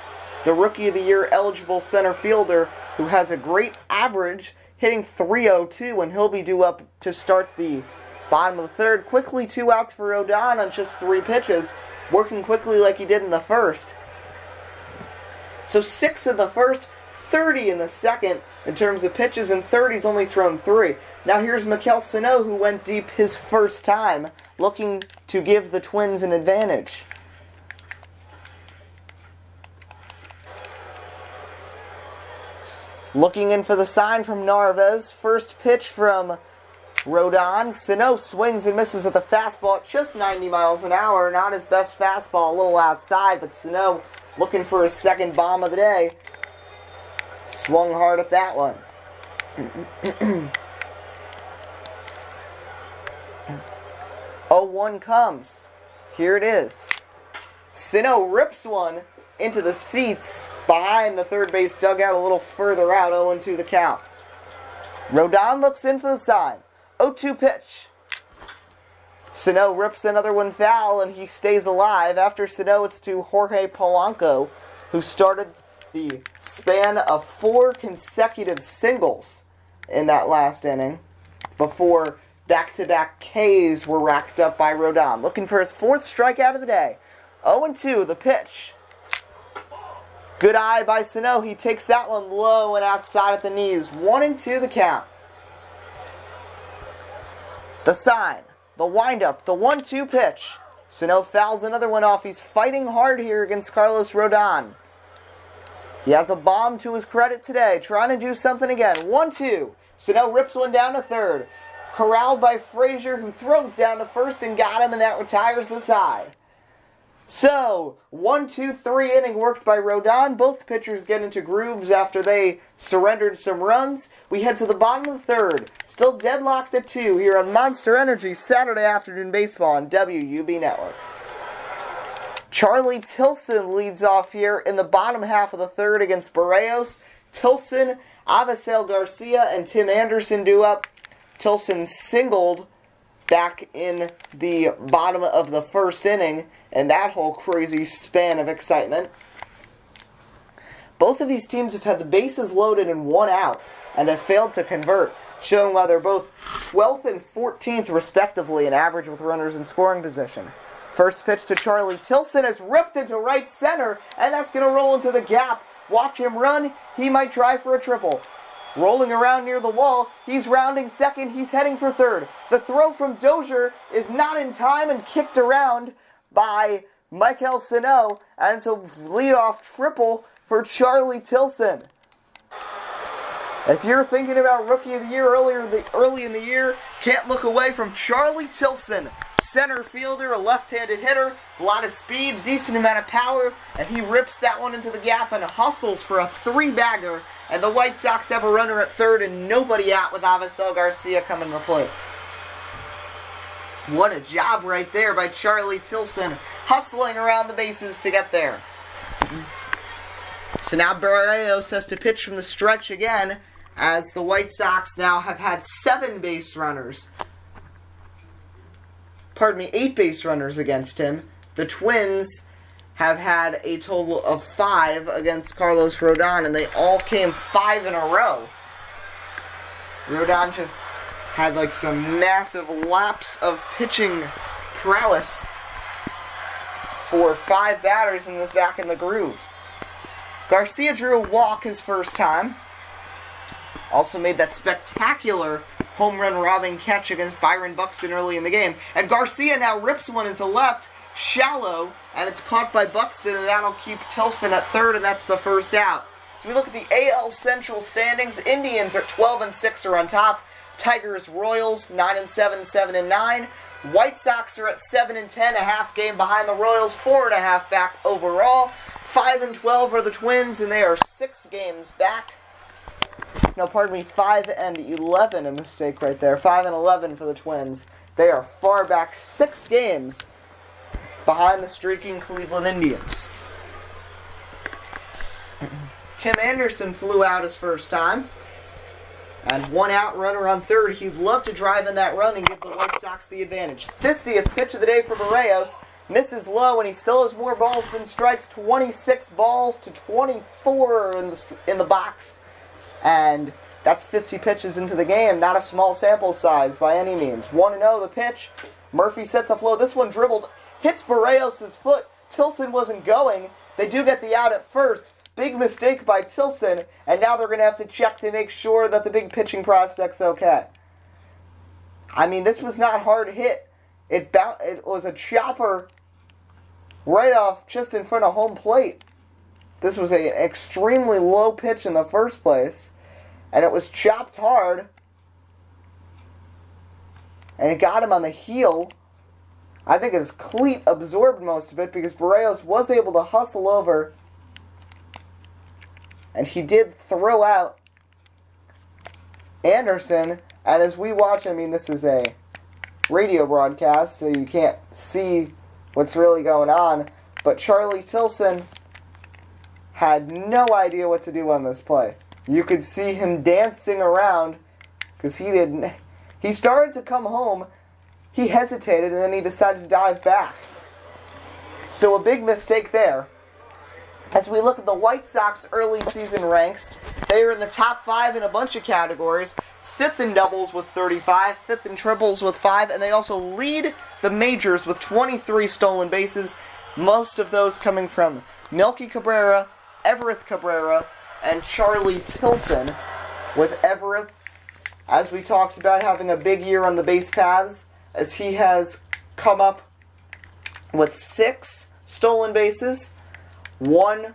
the rookie of the year eligible center fielder who has a great average, hitting 302, and he'll be due up to start the bottom of the third. Quickly, two outs for Rodon on just three pitches, working quickly like he did in the first. So six in the first, 30 in the second in terms of pitches, and 30's only thrown three. Now here's Maikel Sano, who went deep his first time, looking to give the Twins an advantage. Looking in for the sign from Narvaez. First pitch from Rodon. Sano swings and misses at the fastball at just 90 miles an hour. Not his best fastball, a little outside, but Sano looking for his second bomb of the day. Swung hard at that one. oh, one comes. Here it is. Sano rips one into the seats behind the third base dugout a little further out, 0 2 the count. Rodon looks in for the sign. 0 2 pitch. Sano rips another one foul and he stays alive. After Sano, it's to Jorge Polanco, who started the span of four consecutive singles in that last inning before back to back Ks were racked up by Rodon. Looking for his fourth strikeout of the day. 0 2, the pitch. Good eye by Sano. He takes that one low and outside at the knees. 1 and 2, the count. The sign, the windup, the 1 2 pitch. Sano fouls another one off. He's fighting hard here against Carlos Rodon. He has a bomb to his credit today, trying to do something again. 1 2. Sano rips one down to third. Corralled by Frazier, who throws down to first and got him, and that retires the side. So, one, two, three inning worked by Rodon. Both pitchers get into grooves after they surrendered some runs. We head to the bottom of the third. Still deadlocked at two here on Monster Energy Saturday afternoon baseball on WUB Network. Charlie Tilson leads off here in the bottom half of the third against Berrios. Tilson, Avisail Garcia, and Tim Anderson due up. Tilson singled back in the bottom of the first inning, and that whole crazy span of excitement. Both of these teams have had the bases loaded and one out, and have failed to convert, showing why they're both 12th and 14th, respectively, in average with runners in scoring position. First pitch to Charlie Tilson is ripped into right center, and that's going to roll into the gap. Watch him run. He might try for a triple. Rolling around near the wall, he's rounding second, he's heading for third. The throw from Dozier is not in time and kicked around by Maikel Sano, and so leadoff triple for Charlie Tilson. If you're thinking about Rookie of the Year earlier the, early in the year, can't look away from Charlie Tilson center fielder, a left-handed hitter, a lot of speed, decent amount of power, and he rips that one into the gap and hustles for a three-bagger, and the White Sox have a runner at third and nobody out with Avisail Garcia coming to the plate. What a job right there by Charlie Tilson, hustling around the bases to get there. So now Berrios has to pitch from the stretch again, as the White Sox now have had seven base runners pardon me, eight base runners against him. The Twins have had a total of five against Carlos Rodon, and they all came five in a row. Rodon just had like some massive lapse of pitching prowess for five batters and was back in the groove. Garcia drew a walk his first time. Also made that spectacular home run robbing catch against Byron Buxton early in the game. And Garcia now rips one into left, shallow, and it's caught by Buxton, and that'll keep Tilson at third, and that's the first out. So we look at the AL Central standings. The Indians are 12 and 6 are on top. Tigers, Royals 9 and 7, 7 and 9. White Sox are at 7 and 10, a half game behind the Royals, four and a half back overall. 5 and 12 are the Twins, and they are six games back. No, pardon me, 5 and 11, a mistake right there. 5 and 11 for the Twins. They are far back, six games behind the streaking Cleveland Indians. Tim Anderson flew out his first time. And one out runner on third. He'd love to drive in that run and give the White Sox the advantage. 50th pitch of the day for Berrios. Misses low, and he still has more balls than strikes. 26 balls to 24 in the, in the box. And that's 50 pitches into the game. Not a small sample size by any means. 1 0 the pitch. Murphy sets up low. This one dribbled, hits Berrios' foot. Tilson wasn't going. They do get the out at first. Big mistake by Tilson, and now they're going to have to check to make sure that the big pitching prospect's okay. I mean, this was not hard hit. It it was a chopper right off just in front of home plate. This was an extremely low pitch in the first place, and it was chopped hard, and it got him on the heel. I think his cleat absorbed most of it because Berrios was able to hustle over and he did throw out Anderson. And as we watch, I mean, this is a radio broadcast, so you can't see what's really going on. But Charlie Tilson had no idea what to do on this play. You could see him dancing around because he didn't. He started to come home. He hesitated and then he decided to dive back. So a big mistake there. As we look at the White Sox early season ranks, they are in the top five in a bunch of categories. Fifth in doubles with 35, fifth in triples with 5, and they also lead the majors with 23 stolen bases, most of those coming from Melky Cabrera, Everth Cabrera, and Charlie Tilson, with Everth, as we talked about, having a big year on the base paths, as he has come up with six stolen bases one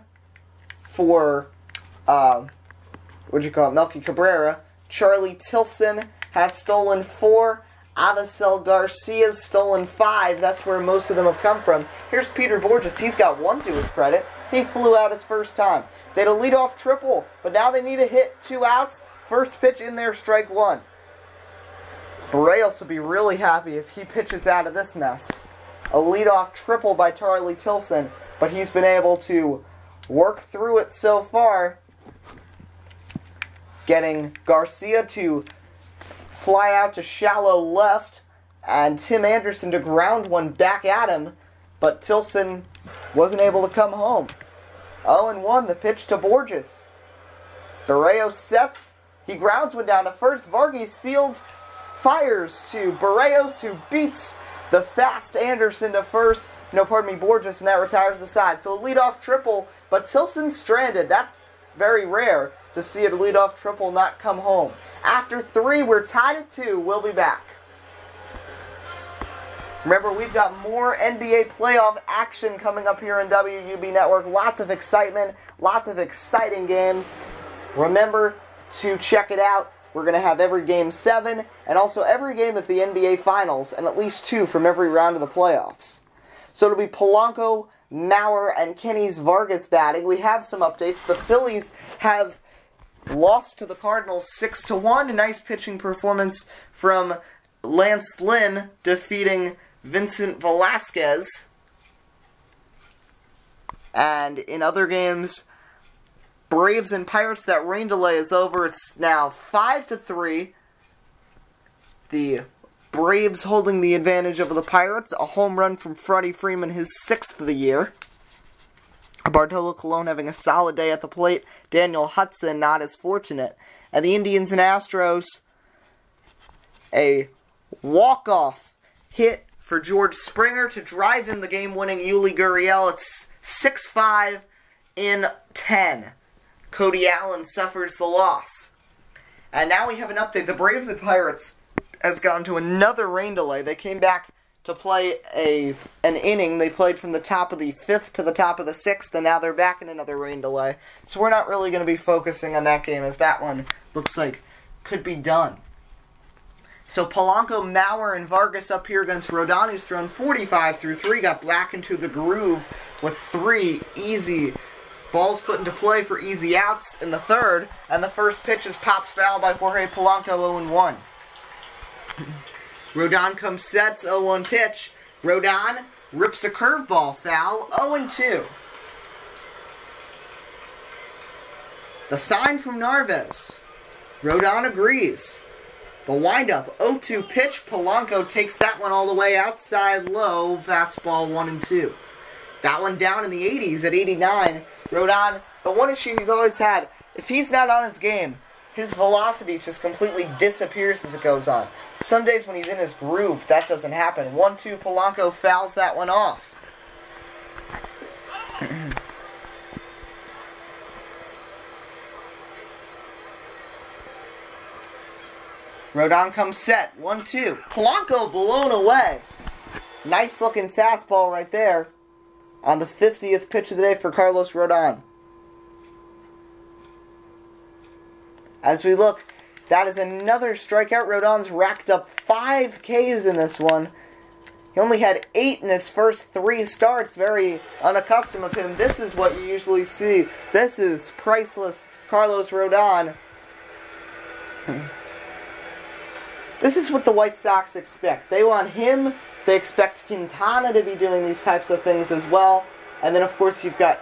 for uh, what do you call it, Melky Cabrera. Charlie Tilson has stolen four. Avisail Garcia's stolen five. That's where most of them have come from. Here's Peter Bourjos. He's got one to his credit. He flew out his first time. They had a leadoff triple, but now they need to hit two outs. First pitch in there, strike one. Berrios will be really happy if he pitches out of this mess. A leadoff triple by Charlie Tilson but he's been able to work through it so far, getting Garcia to fly out to shallow left and Tim Anderson to ground one back at him, but Tilson wasn't able to come home. 0 1, the pitch to Bourjos. Berrios sets, he grounds one down to first. Vargas Fields fires to Berrios, who beats the fast Anderson to first no, pardon me, Bourjos, and that retires the side. So a leadoff triple, but Tilson's stranded. That's very rare to see a leadoff triple not come home. After three, we're tied at two. We'll be back. Remember, we've got more NBA playoff action coming up here in WUB Network. Lots of excitement, lots of exciting games. Remember to check it out. We're going to have every game seven, and also every game of the NBA Finals, and at least two from every round of the playoffs. So it'll be Polanco, Mauer, and Kenny's Vargas batting. We have some updates. The Phillies have lost to the Cardinals 6 to 1. A nice pitching performance from Lance Lynn defeating Vincent Velasquez. And in other games, Braves and Pirates, that rain delay is over. It's now 5 to 3. The Braves holding the advantage over the Pirates. A home run from Freddie Freeman, his sixth of the year. Bartolo Colon having a solid day at the plate. Daniel Hudson not as fortunate. And the Indians and Astros, a walk-off hit for George Springer to drive in the game-winning Yuli Gurriel. It's 6-5 in 10. Cody Allen suffers the loss. And now we have an update. The Braves and Pirates has gotten to another rain delay. They came back to play a an inning. They played from the top of the fifth to the top of the sixth, and now they're back in another rain delay. So we're not really going to be focusing on that game, as that one looks like could be done. So Polanco, Mauer, and Vargas up here against Rodon, who's thrown 45 through three, got back into the groove with three easy balls put into play for easy outs in the third, and the first pitch is popped foul by Jorge Polanco 0-1. Rodon comes sets 0-1 pitch. Rodon rips a curveball foul 0-2. The sign from Narvaez. Rodon agrees. The windup 0-2 pitch. Polanco takes that one all the way outside low. Fastball 1 and 2. That one down in the 80s at 89. Rodon, the one issue he's always had, if he's not on his game, his velocity just completely disappears as it goes on. Some days when he's in his groove, that doesn't happen. 1 2, Polanco fouls that one off. Rodon comes set. 1 2. Polanco blown away. Nice looking fastball right there on the 50th pitch of the day for Carlos Rodon. As we look, that is another strikeout. Rodon's racked up five Ks in this one. He only had eight in his first three starts. Very unaccustomed of him. This is what you usually see. This is priceless Carlos Rodon. This is what the White Sox expect. They want him. They expect Quintana to be doing these types of things as well. And then, of course, you've got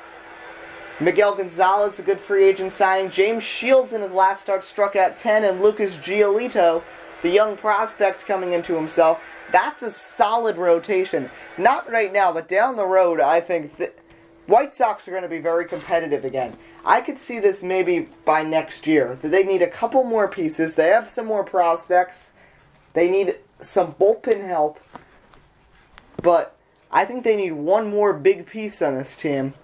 Miguel Gonzalez, a good free agent signing. James Shields in his last start struck out 10, and Lucas Giolito, the young prospect coming into himself. That's a solid rotation. Not right now, but down the road, I think the White Sox are going to be very competitive again. I could see this maybe by next year. That they need a couple more pieces. They have some more prospects. They need some bullpen help. But I think they need one more big piece on this team.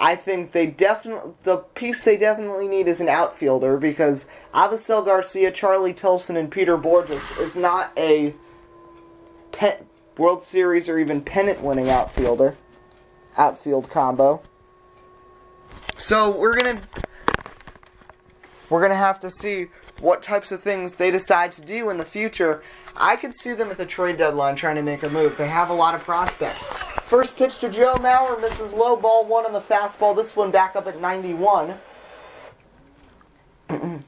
I think they definitely the piece they definitely need is an outfielder because Avisail Garcia, Charlie Tilson, and Peter Bourjos is not a pen, World Series or even pennant winning outfielder outfield combo. So we're gonna we're gonna have to see what types of things they decide to do in the future. I could see them at the trade deadline trying to make a move. They have a lot of prospects. First pitch to Joe Mauer, misses low ball one on the fastball. This one back up at 91.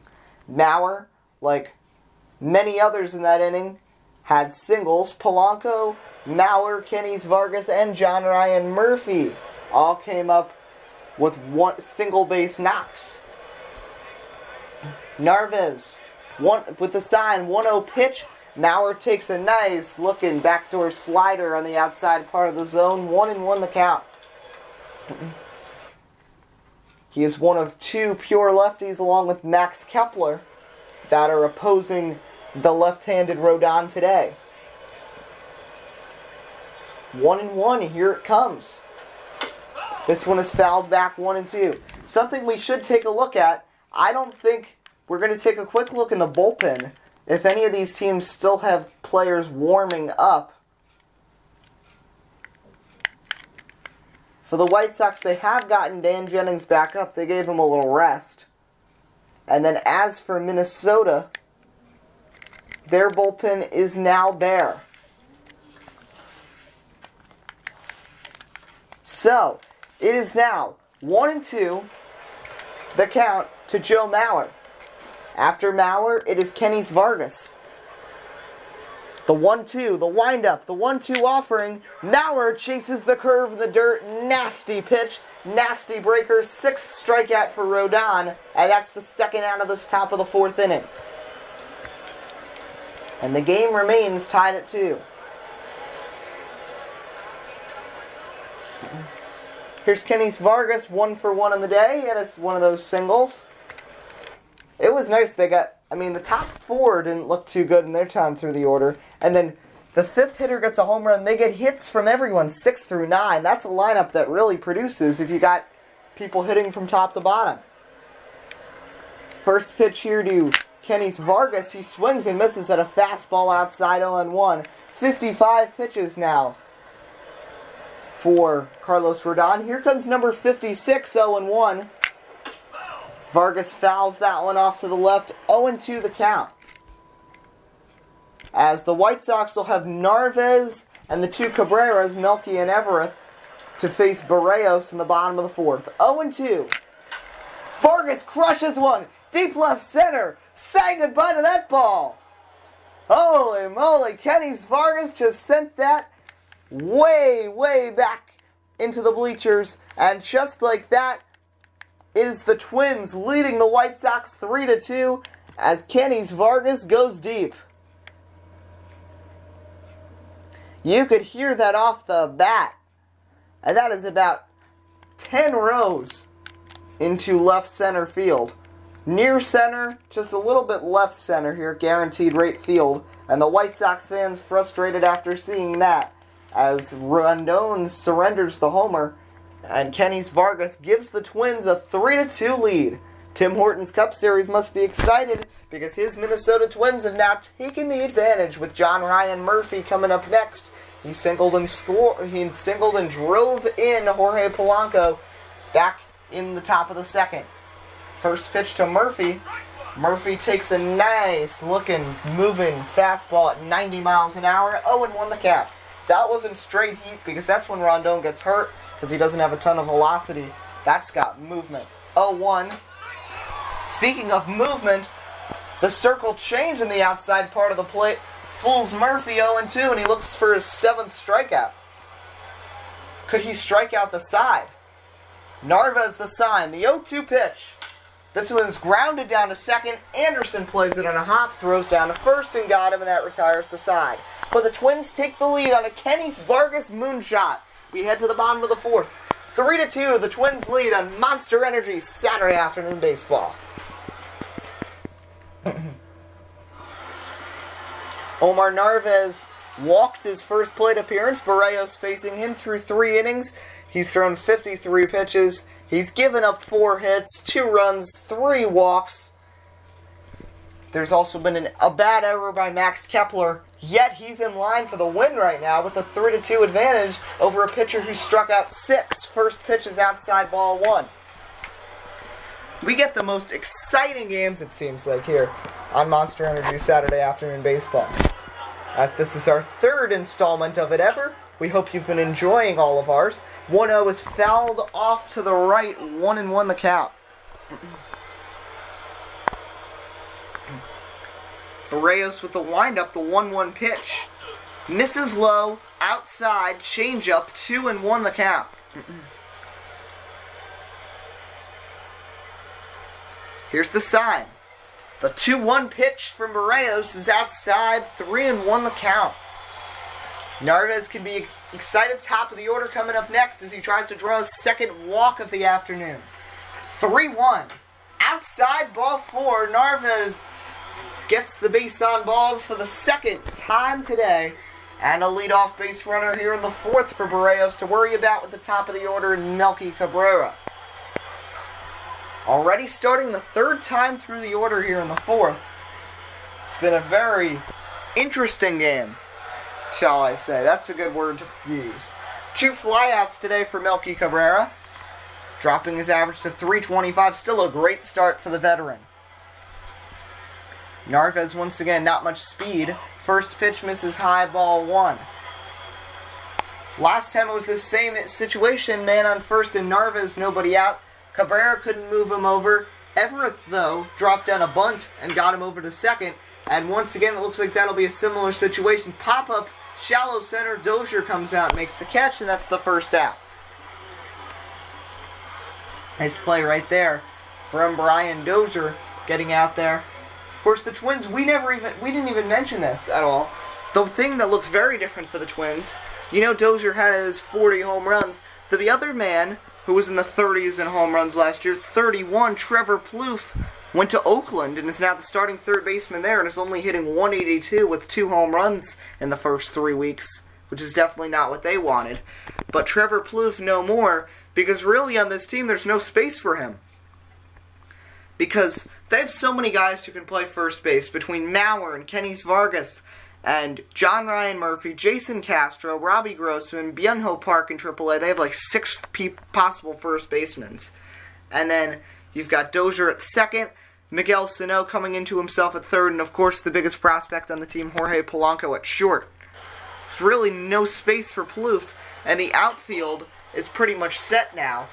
Mauer, like many others in that inning, had singles. Polanco, Mauer, Kennys Vargas, and John Ryan Murphy all came up with one single base knocks. Narvaez, one with the sign 1-0 pitch. Mauer takes a nice looking backdoor slider on the outside part of the zone. One and one the count. he is one of two pure lefties along with Max Kepler that are opposing the left-handed Rodon today. One and one, here it comes. This one is fouled back one and two. Something we should take a look at. I don't think we're going to take a quick look in the bullpen. If any of these teams still have players warming up. For the White Sox, they have gotten Dan Jennings back up. They gave him a little rest. And then as for Minnesota, their bullpen is now bare. So, it is now 1 and 2, the count to Joe Mauer. After Mauer, it is Kennys Vargas. The 1 2, the windup, the 1 2 offering. Mauer chases the curve in the dirt. Nasty pitch, nasty breaker. Sixth strikeout for Rodon, and that's the second out of this top of the fourth inning. And the game remains tied at 2. Here's Kennys Vargas, one for one on the day. He had one of those singles. It was nice. They got, I mean, the top four didn't look too good in their time through the order. And then the fifth hitter gets a home run. They get hits from everyone, six through nine. That's a lineup that really produces if you got people hitting from top to bottom. First pitch here to Kennys Vargas. He swings and misses at a fastball outside 0 1. 55 pitches now for Carlos Rodon. Here comes number 56, 0 1. Vargas fouls that one off to the left, 0 2 the count. As the White Sox will have Narvaez and the two Cabreras, Melky and Everth, to face Berrios in the bottom of the fourth. 0 2. Vargas crushes one. Deep left center. Say goodbye to that ball. Holy moly. Kennys Vargas just sent that way, way back into the bleachers. And just like that, it is the Twins leading the White Sox 3 to 2 as Kennys Vargas goes deep. You could hear that off the bat. And that is about 10 rows into left center field. Near center, just a little bit left center here, Guaranteed Rate Field. And the White Sox fans frustrated after seeing that as Rodon surrenders the homer and Kennys Vargas gives the Twins a 3 2 lead. Tim Hortons Cup Series must be excited because his Minnesota Twins have now taken the advantage with John Ryan Murphy coming up next. He singled and score he singled and drove in Jorge Polanco back in the top of the second. First pitch to Murphy. Murphy takes a nice looking, moving fastball at 90 miles an hour. Oh, Owen won the cap. That wasn't straight heat because that's when Rodon gets hurt because he doesn't have a ton of velocity. That's got movement. 0-1. Speaking of movement, the circle change in the outside part of the plate fools Murphy 0-2 and he looks for his seventh strikeout. Could he strike out the side? Narvaez the sign. The 0-2 pitch. This one's grounded down to second. Anderson plays it on a hop, throws down to first, and got him, and that retires the side. But the Twins take the lead on a Kennys Vargas moonshot. We head to the bottom of the fourth. 3 to 2, the Twins lead on Monster Energy Saturday afternoon baseball. Omar Narvaez walked his first plate appearance. Berrios facing him through three innings. He's thrown 53 pitches. He's given up four hits, two runs, three walks. There's also been an, a bad error by Max Kepler, yet he's in line for the win right now with a 3 2 advantage over a pitcher who struck out six. First pitch is outside ball one. We get the most exciting games, it seems like, here on Monster Energy Saturday Afternoon Baseball. As this is our third installment of it ever, we hope you've been enjoying all of ours. 1-0 is fouled off to the right, 1 and 1 the count. Berrios with the windup, the 1-1 pitch. Misses low, outside, changeup, 2 and 1 the count. Here's the sign. The 2-1 pitch from Berrios is outside, 3 and 1 the count. Narvaez can be excited top of the order coming up next as he tries to draw his second walk of the afternoon. 3 1. Outside ball four. Narvaez gets the base on balls for the second time today. And a leadoff base runner here in the fourth for Berrios to worry about with the top of the order, Melky Cabrera. Already starting the third time through the order here in the fourth. It's been a very interesting game shall I say. That's a good word to use. Two flyouts today for Melky Cabrera, dropping his average to 325. Still a great start for the veteran. Narvaez, once again, not much speed. First pitch misses high ball one. Last time it was the same situation, man on first and Narvaez, nobody out. Cabrera couldn't move him over. Everth, though, dropped down a bunt and got him over to second. And once again, it looks like that'll be a similar situation. Pop up Shallow center, Dozier comes out, makes the catch, and that's the first out. Nice play right there from Brian Dozier getting out there. Of course, the Twins, we never even, we didn't even mention this at all. The thing that looks very different for the Twins, you know Dozier had his 40 home runs. The other man who was in the 30s in home runs last year. 31, Trevor Plouffe went to Oakland and is now the starting third baseman there and is only hitting 182 with two home runs in the first three weeks, which is definitely not what they wanted. But Trevor Plouffe no more because really on this team there's no space for him. Because they have so many guys who can play first base between Mauer and Kennys Vargas and John Ryan Murphy, Jason Castro, Robbie Grossman, Byung-Ho Park in AAA. They have like six possible first basemen. And then you've got Dozier at second, Miguel Sano coming into himself at third, and of course the biggest prospect on the team, Jorge Polanco at short. Really no space for Plouffe, and the outfield is pretty much set now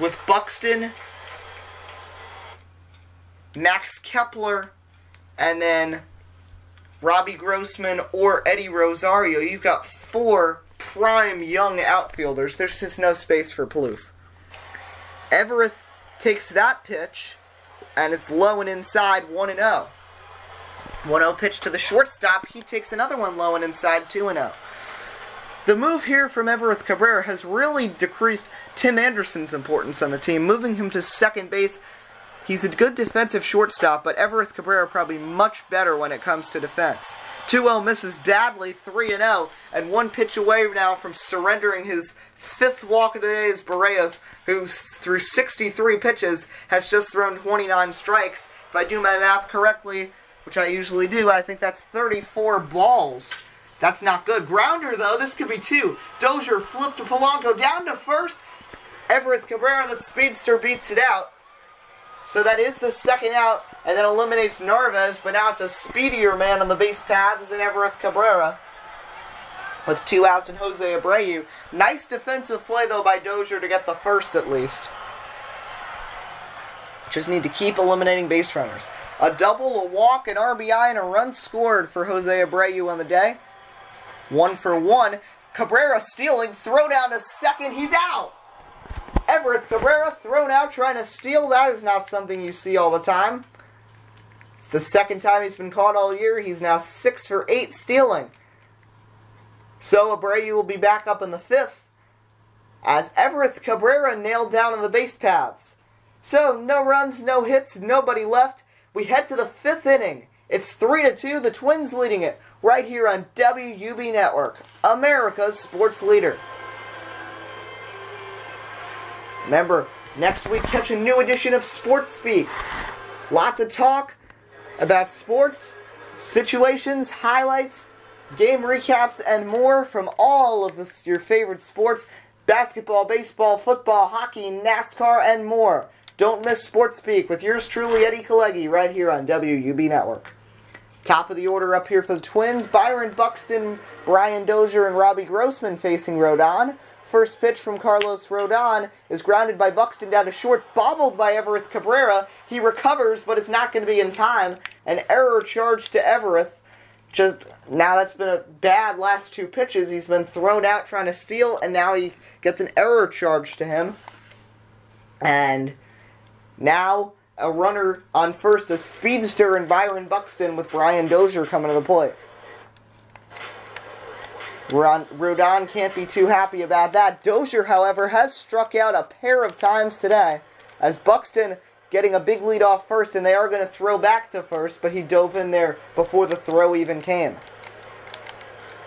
with Buxton, Max Kepler, and then Robbie Grossman or Eddie Rosario. You've got four prime young outfielders. There's just no space for Plouffe. Everth takes that pitch, and it's low and inside 1 0. 1 0 pitch to the shortstop. He takes another one low and inside 2 and 0. The move here from Everth Cabrera has really decreased Tim Anderson's importance on the team, moving him to second base He's a good defensive shortstop, but Everth Cabrera probably much better when it comes to defense. 2-0 misses badly, 3-0, and one pitch away now from surrendering his fifth walk of the day is Berrios, who through 63 pitches has just thrown 29 strikes. If I do my math correctly, which I usually do, I think that's 34 balls. That's not good. Grounder, though, this could be two. Dozier flipped to Polanco down to first. Everth Cabrera, the speedster, beats it out. So that is the second out, and that eliminates Narvaez, but now it's a speedier man on the base paths than Everth Cabrera. With two outs and Jose Abreu. Nice defensive play, though, by Dozier to get the first at least. Just need to keep eliminating base runners. A double, a walk, an RBI, and a run scored for Jose Abreu on the day. One for one. Cabrera stealing, throw down to second, he's out! Everth Cabrera thrown out trying to steal. That is not something you see all the time. It's the second time he's been caught all year. He's now 6 for 8 stealing. So Abreu will be back up in the fifth as Everth Cabrera nailed down on the base paths. So no runs, no hits, nobody left. We head to the fifth inning. It's 3 to 2, the Twins leading it right here on WUB Network, America's sports leader. Remember, next week catch a new edition of Sports Speak. Lots of talk about sports, situations, highlights, game recaps, and more from all of this, your favorite sports basketball, baseball, football, hockey, NASCAR, and more. Don't miss Sports Speak with yours truly, Eddie Kalegi, right here on WUB Network. Top of the order up here for the Twins Byron Buxton, Brian Dozier, and Robbie Grossman facing Rodon. First pitch from Carlos Rodon is grounded by Buxton down to short, bobbled by Everth Cabrera. He recovers, but it's not going to be in time. An error charge to Everth. Just now, that's been a bad last two pitches. He's been thrown out trying to steal, and now he gets an error charge to him. And now a runner on first, a speedster, in Byron Buxton with Brian Dozier coming to the plate. Rodon can't be too happy about that. Dozier, however, has struck out a pair of times today. As Buxton getting a big lead off first, and they are going to throw back to first, but he dove in there before the throw even came.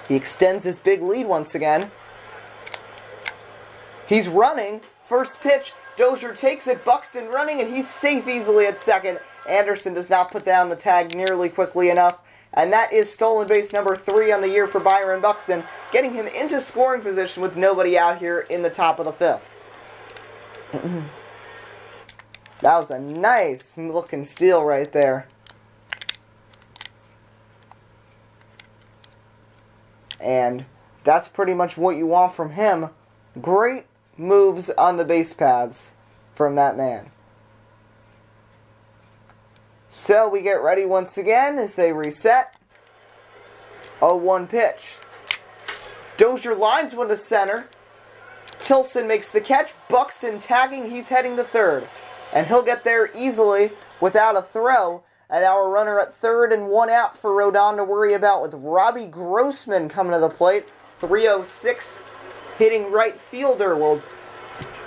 He extends his big lead once again. He's running. First pitch. Dozier takes it. Buxton running, and he's safe easily at second. Anderson does not put down the tag nearly quickly enough. And that is stolen base number three on the year for Byron Buxton, getting him into scoring position with nobody out here in the top of the fifth. that was a nice looking steal right there. And that's pretty much what you want from him. Great moves on the base paths from that man. So we get ready once again as they reset. 0-1 pitch. Dozier lines one to center. Tilson makes the catch. Buxton tagging. He's heading to third. And he'll get there easily without a throw. And our runner at third and one out for Rodon to worry about with Robbie Grossman coming to the plate. 306 hitting right fielder will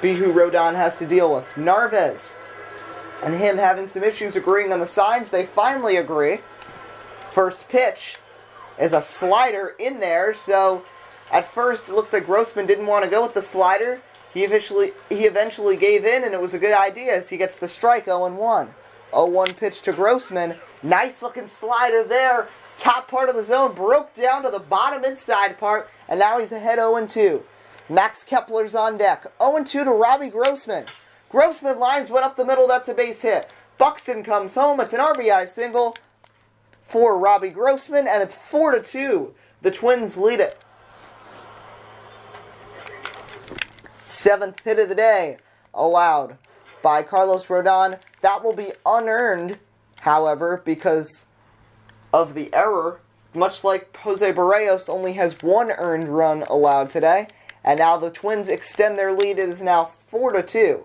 be who Rodon has to deal with. Narvaez and him having some issues agreeing on the signs. They finally agree. First pitch is a slider in there, so at first it looked like Grossman didn't want to go with the slider. He eventually he eventually gave in, and it was a good idea as he gets the strike 0-1. 0-1 pitch to Grossman. Nice looking slider there. Top part of the zone broke down to the bottom inside part, and now he's ahead 0-2. Max Kepler's on deck. 0-2 to Robbie Grossman. Grossman lines one up the middle. That's a base hit. Buxton comes home. It's an RBI single for Robbie Grossman, and it's 4 to 2. The Twins lead it. Seventh hit of the day allowed by Carlos Rodon. That will be unearned, however, because of the error. Much like Jose Berrios only has one earned run allowed today, and now the Twins extend their lead. It is now 4 to 2.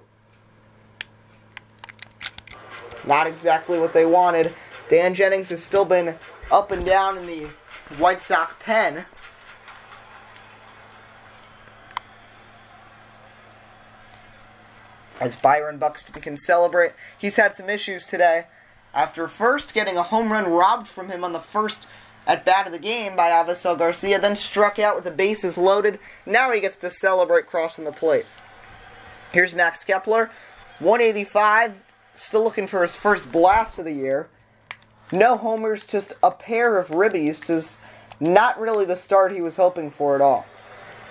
Not exactly what they wanted. Dan Jennings has still been up and down in the White Sox pen. As Byron Buxton can celebrate, he's had some issues today. After first getting a home run robbed from him on the first at bat of the game by Avisail Garcia, then struck out with the bases loaded. Now he gets to celebrate crossing the plate. Here's Max Kepler, 185, still looking for his first blast of the year. No homers, just a pair of ribbies, just not really the start he was hoping for at all.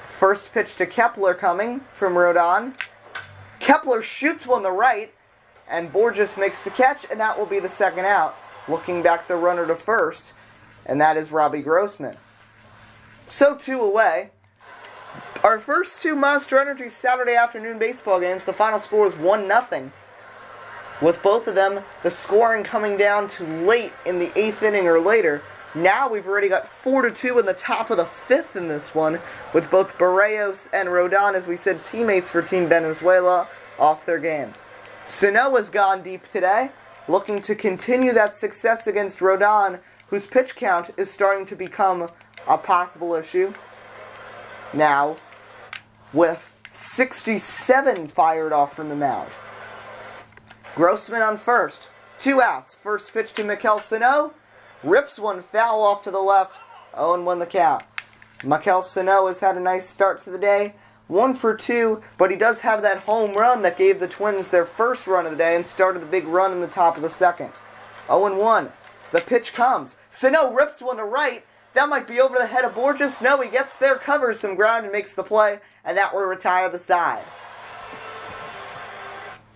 First pitch to Kepler coming from Rodon. Kepler shoots one the right, and Bourjos makes the catch, and that will be the second out. Looking back the runner to first, and that is Robbie Grossman. So two away. Our first two Monster Energy Saturday afternoon baseball games, the final score is 1 0. With both of them, the scoring coming down to late in the eighth inning or later. Now we've already got 4 to 2 in the top of the fifth in this one, with both Berrios and Rodon, as we said, teammates for Team Venezuela, off their game. Sano has gone deep today, looking to continue that success against Rodon, whose pitch count is starting to become a possible issue. Now, with 67 fired off from the mound. Grossman on first. Two outs. First pitch to Maikel Sano. Rips one foul off to the left. 0 1 the count. Maikel Sano has had a nice start to the day. One for two, but he does have that home run that gave the Twins their first run of the day and started the big run in the top of the second. 0 1. The pitch comes. Sano rips one to right. That might be over the head of Bourjos. No, he gets there, covers some ground, and makes the play, and that will retire the side.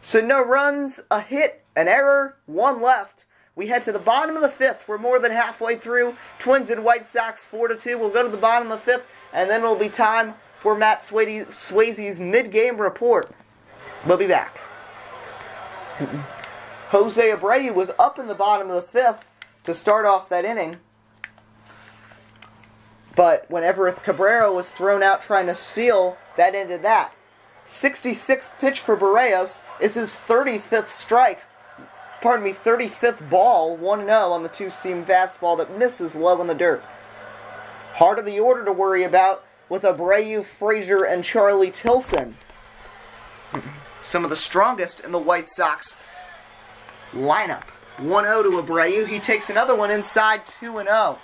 So no runs, a hit, an error, one left. We head to the bottom of the fifth. We're more than halfway through. Twins and White Sox 4 to 2. We'll go to the bottom of the fifth, and then it'll be time for Matt Swayze's mid game report. We'll be back. Jose Abreu was up in the bottom of the fifth to start off that inning. But when Cabrera was thrown out trying to steal, that ended that. 66th pitch for Berrios is his 35th strike. Pardon me, 35th ball, 1 0 on the two seam fastball that misses low in the dirt. Heart of the order to worry about with Abreu, Frazier, and Charlie Tilson. Some of the strongest in the White Sox lineup. 1 0 to Abreu. He takes another one inside 2 0.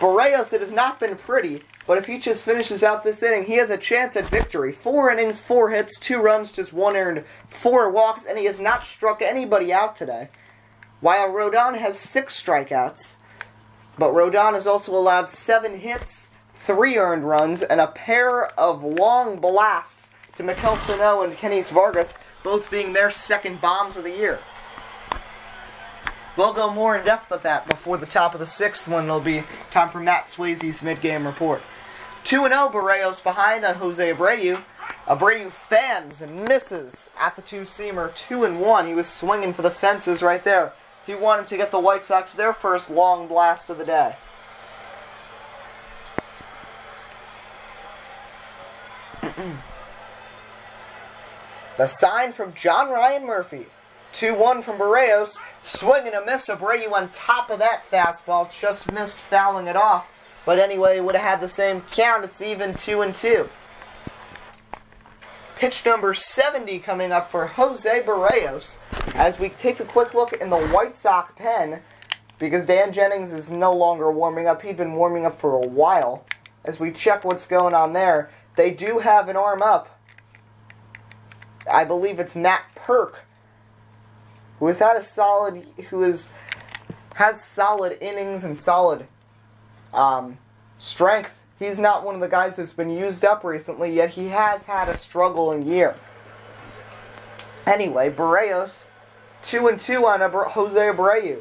Berrios, it has not been pretty, but if he just finishes out this inning, he has a chance at victory. Four innings, four hits, two runs, just one earned, four walks, and he has not struck anybody out today. While Rodon has six strikeouts, but Rodon has also allowed seven hits, three earned runs, and a pair of long blasts to Maikel Sano and Kennys Vargas, both being their second bombs of the year. We'll go more in depth with that before the top of the sixth when it'll be time for Matt Swayze's mid-game report. 2 0 Berrios behind on Jose Abreu. Abreu fans and misses at the two seamer 2 and 1. He was swinging for the fences right there. He wanted to get the White Sox their first long blast of the day. the sign from John Ryan Murphy. 2 1 from Berrios. Swing and a miss. Abreu on top of that fastball. Just missed fouling it off. But anyway, would have had the same count. It's even 2 and 2. Pitch number 70 coming up for Jose Berrios as we take a quick look in the White Sox pen because Dan Jennings is no longer warming up. He'd been warming up for a while. As we check what's going on there, they do have an arm up. I believe it's Matt Purke, who has had a solid, who is has solid innings and solid um, strength He's not one of the guys who's been used up recently, yet he has had a struggling year. Anyway, Berrios, 2 and 2 on Jose Abreu.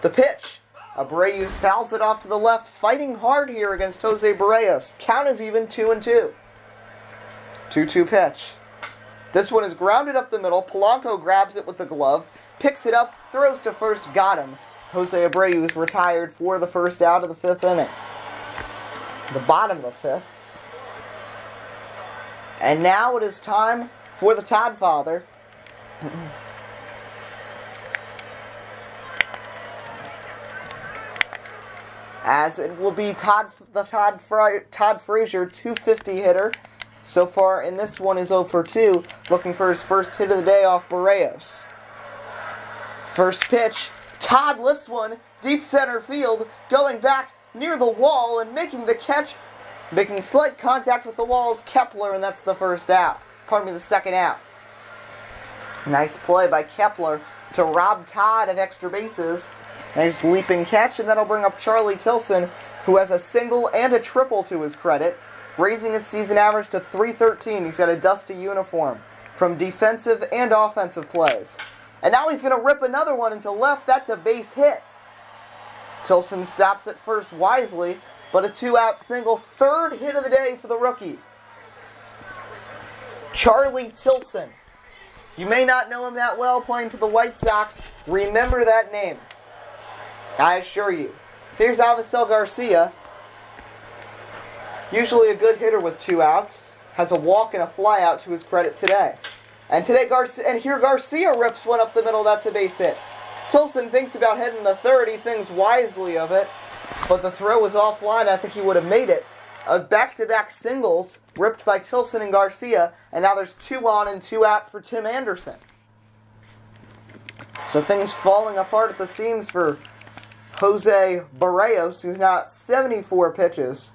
The pitch. Abreu fouls it off to the left, fighting hard here against Jose Berrios. Count is even 2 and 2. 2 2 pitch. This one is grounded up the middle. Polanco grabs it with the glove, picks it up, throws to first, got him. Jose Abreu is retired for the first out of the fifth inning the bottom of fifth. And now it is time for the Todd Father. As it will be Todd, the Todd, Fri- Todd Frazier 250 hitter. So far in this one is 0 for 2, looking for his first hit of the day off Berrios. First pitch, Todd lifts one, deep center field, going back near the wall and making the catch, making slight contact with the walls, Kepler, and that's the first out. Pardon me, the second out. Nice play by Kepler to rob Todd of extra bases. Nice leaping catch, and that'll bring up Charlie Tilson, who has a single and a triple to his credit, raising his season average to 313. He's got a dusty uniform from defensive and offensive plays. And now he's going to rip another one into left. That's a base hit. Tilson stops at first wisely, but a two out single, third hit of the day for the rookie. Charlie Tilson. You may not know him that well playing for the White Sox. Remember that name. I assure you. Here's Avisail Garcia. Usually a good hitter with two outs. Has a walk and a fly out to his credit today. And today Garcia and here Garcia rips one up the middle, that's a base hit. Tilson thinks about heading the third. He thinks wisely of it, but the throw was offline. I think he would have made it. A back-to-back singles ripped by Tilson and Garcia, and now there's two on and two out for Tim Anderson. So things falling apart at the seams for Jose Berrios, who's now at 74 pitches.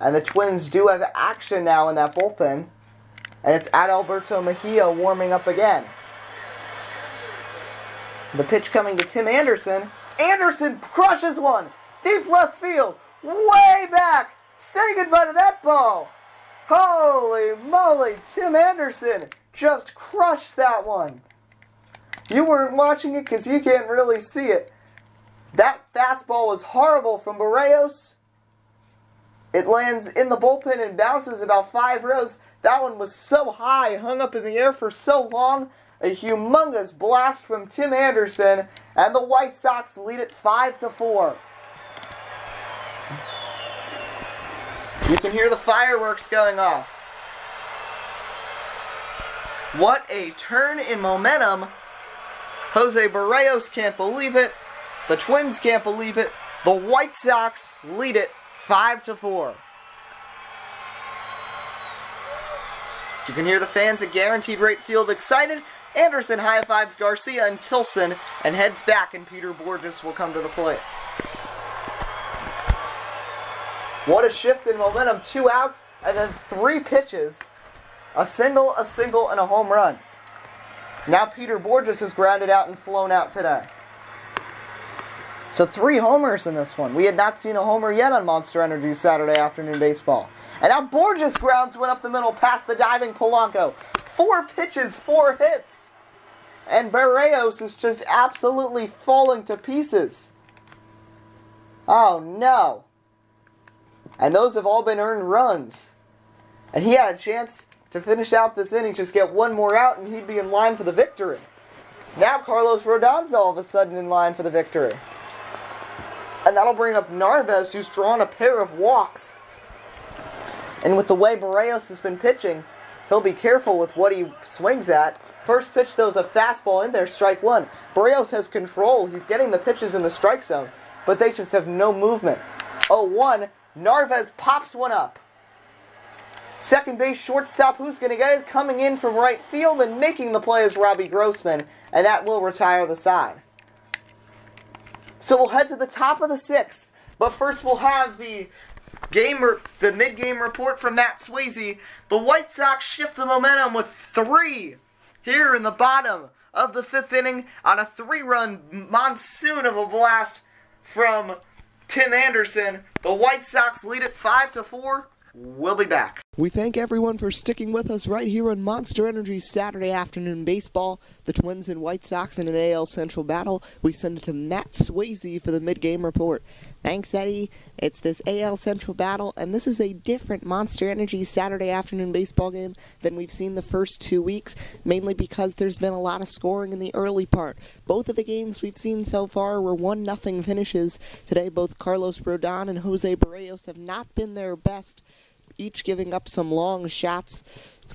And the Twins do have action now in that bullpen. And it's Adalberto Mejia warming up again. The pitch coming to Tim Anderson. Anderson crushes one. Deep left field. Way back. Say goodbye to that ball. Holy moly. Tim Anderson just crushed that one. You weren't watching it because you can't really see it. That fastball was horrible from Berrios. It lands in the bullpen and bounces about five rows. That one was so high, hung up in the air for so long a humongous blast from Tim Anderson, and the White Sox lead it 5 to 4. You can hear the fireworks going off. What a turn in momentum. Jose Berrios can't believe it. The Twins can't believe it. The White Sox lead it 5 to 4. You can hear the fans at Guaranteed Rate Field excited. Anderson high fives Garcia and Tilson and heads back, and Peter Bourjos will come to the plate. What a shift in momentum. Two outs and then three pitches. A single, a single, and a home run. Now Peter Bourjos has grounded out and flown out today. So three homers in this one. We had not seen a homer yet on Monster Energy Saturday afternoon baseball. And now Bourjos grounds went up the middle past the diving Polanco. Four pitches, four hits. And Berrios is just absolutely falling to pieces. Oh no. And those have all been earned runs. And he had a chance to finish out this inning, just get one more out, and he'd be in line for the victory. Now Carlos Rodon's all of a sudden in line for the victory. And that'll bring up Narvaez, who's drawn a pair of walks. And with the way Berrios has been pitching, he'll be careful with what he swings at. First pitch, though, is a fastball in there, strike one. Berrios has control. He's getting the pitches in the strike zone, but they just have no movement. 0 1. Narvaez pops one up. Second base shortstop, who's going to get it? Coming in from right field and making the play is Robbie Grossman, and that will retire the side. So we'll head to the top of the sixth, but first we'll have the game, the mid-game report from Matt Swayze. The White Sox shift the momentum with three here in the bottom of the fifth inning on a three-run monsoon of a blast from Tim Anderson. The White Sox lead it five to four. We'll be back. We thank everyone for sticking with us right here on Monster Energy Saturday afternoon baseball. The Twins and White Sox in an AL Central battle. We send it to Matt Swayze for the mid-game report. Thanks, Eddie. It's this AL Central battle, and this is a different Monster Energy Saturday afternoon baseball game than we've seen the first two weeks, mainly because there's been a lot of scoring in the early part. Both of the games we've seen so far were 1 0 finishes. Today, both Carlos Rodon and Jose Berrios have not been their best each giving up some long shots.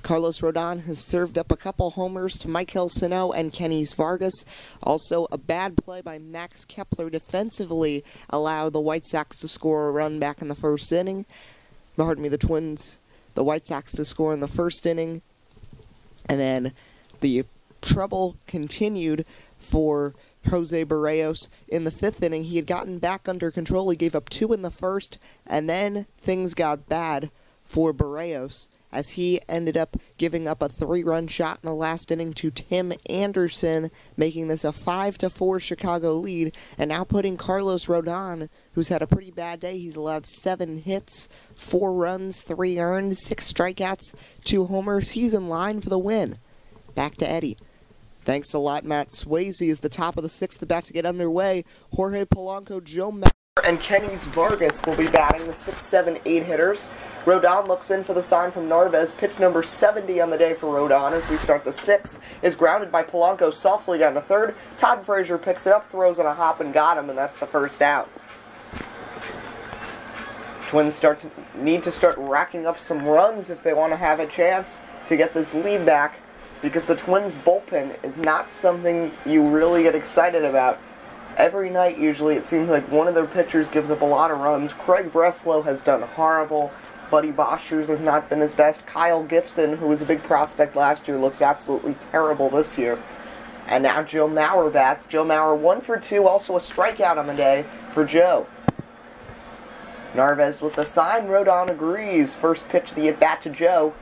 Carlos Rodon has served up a couple homers to Maikel Sano and Kennys Vargas. Also, a bad play by Max Kepler defensively allowed the White Sox to score a run back in the first inning. Pardon me, the Twins, the White Sox to score in the first inning. And then the trouble continued for Jose Berrios in the fifth inning. He had gotten back under control. He gave up two in the first, and then things got bad for Berrios as he ended up giving up a three-run shot in the last inning to Tim Anderson, making this a 5 to 4 Chicago lead, and now putting Carlos Rodon, who's had a pretty bad day. He's allowed 7 hits, 4 runs, 3 earned, 6 strikeouts, 2 homers. He's in line for the win. Back to Eddie. Thanks a lot, Matt Swayze is the top of the sixth about to get underway. Jorge Polanco, Joe and Kennys Vargas will be batting the 6, 7, 8 hitters. Rodon looks in for the sign from Narvaez. Pitch number 70 on the day for Rodon as we start the sixth. Is grounded by Polanco softly down to third. Todd Frazier picks it up, throws on a hop, and got him, and that's the first out. Twins start to need to start racking up some runs if they want to have a chance to get this lead back because the Twins bullpen is not something you really get excited about every night usually it seems like one of their pitchers gives up a lot of runs. Craig Breslow has done horrible. Buddy Boshers has not been his best. Kyle Gibson, who was a big prospect last year, looks absolutely terrible this year. And now Joe Mauer bats. Joe Mauer one for two, also a strikeout on the day for Joe. Narvaez with the sign. Rodon agrees. First pitch the at bat to Joe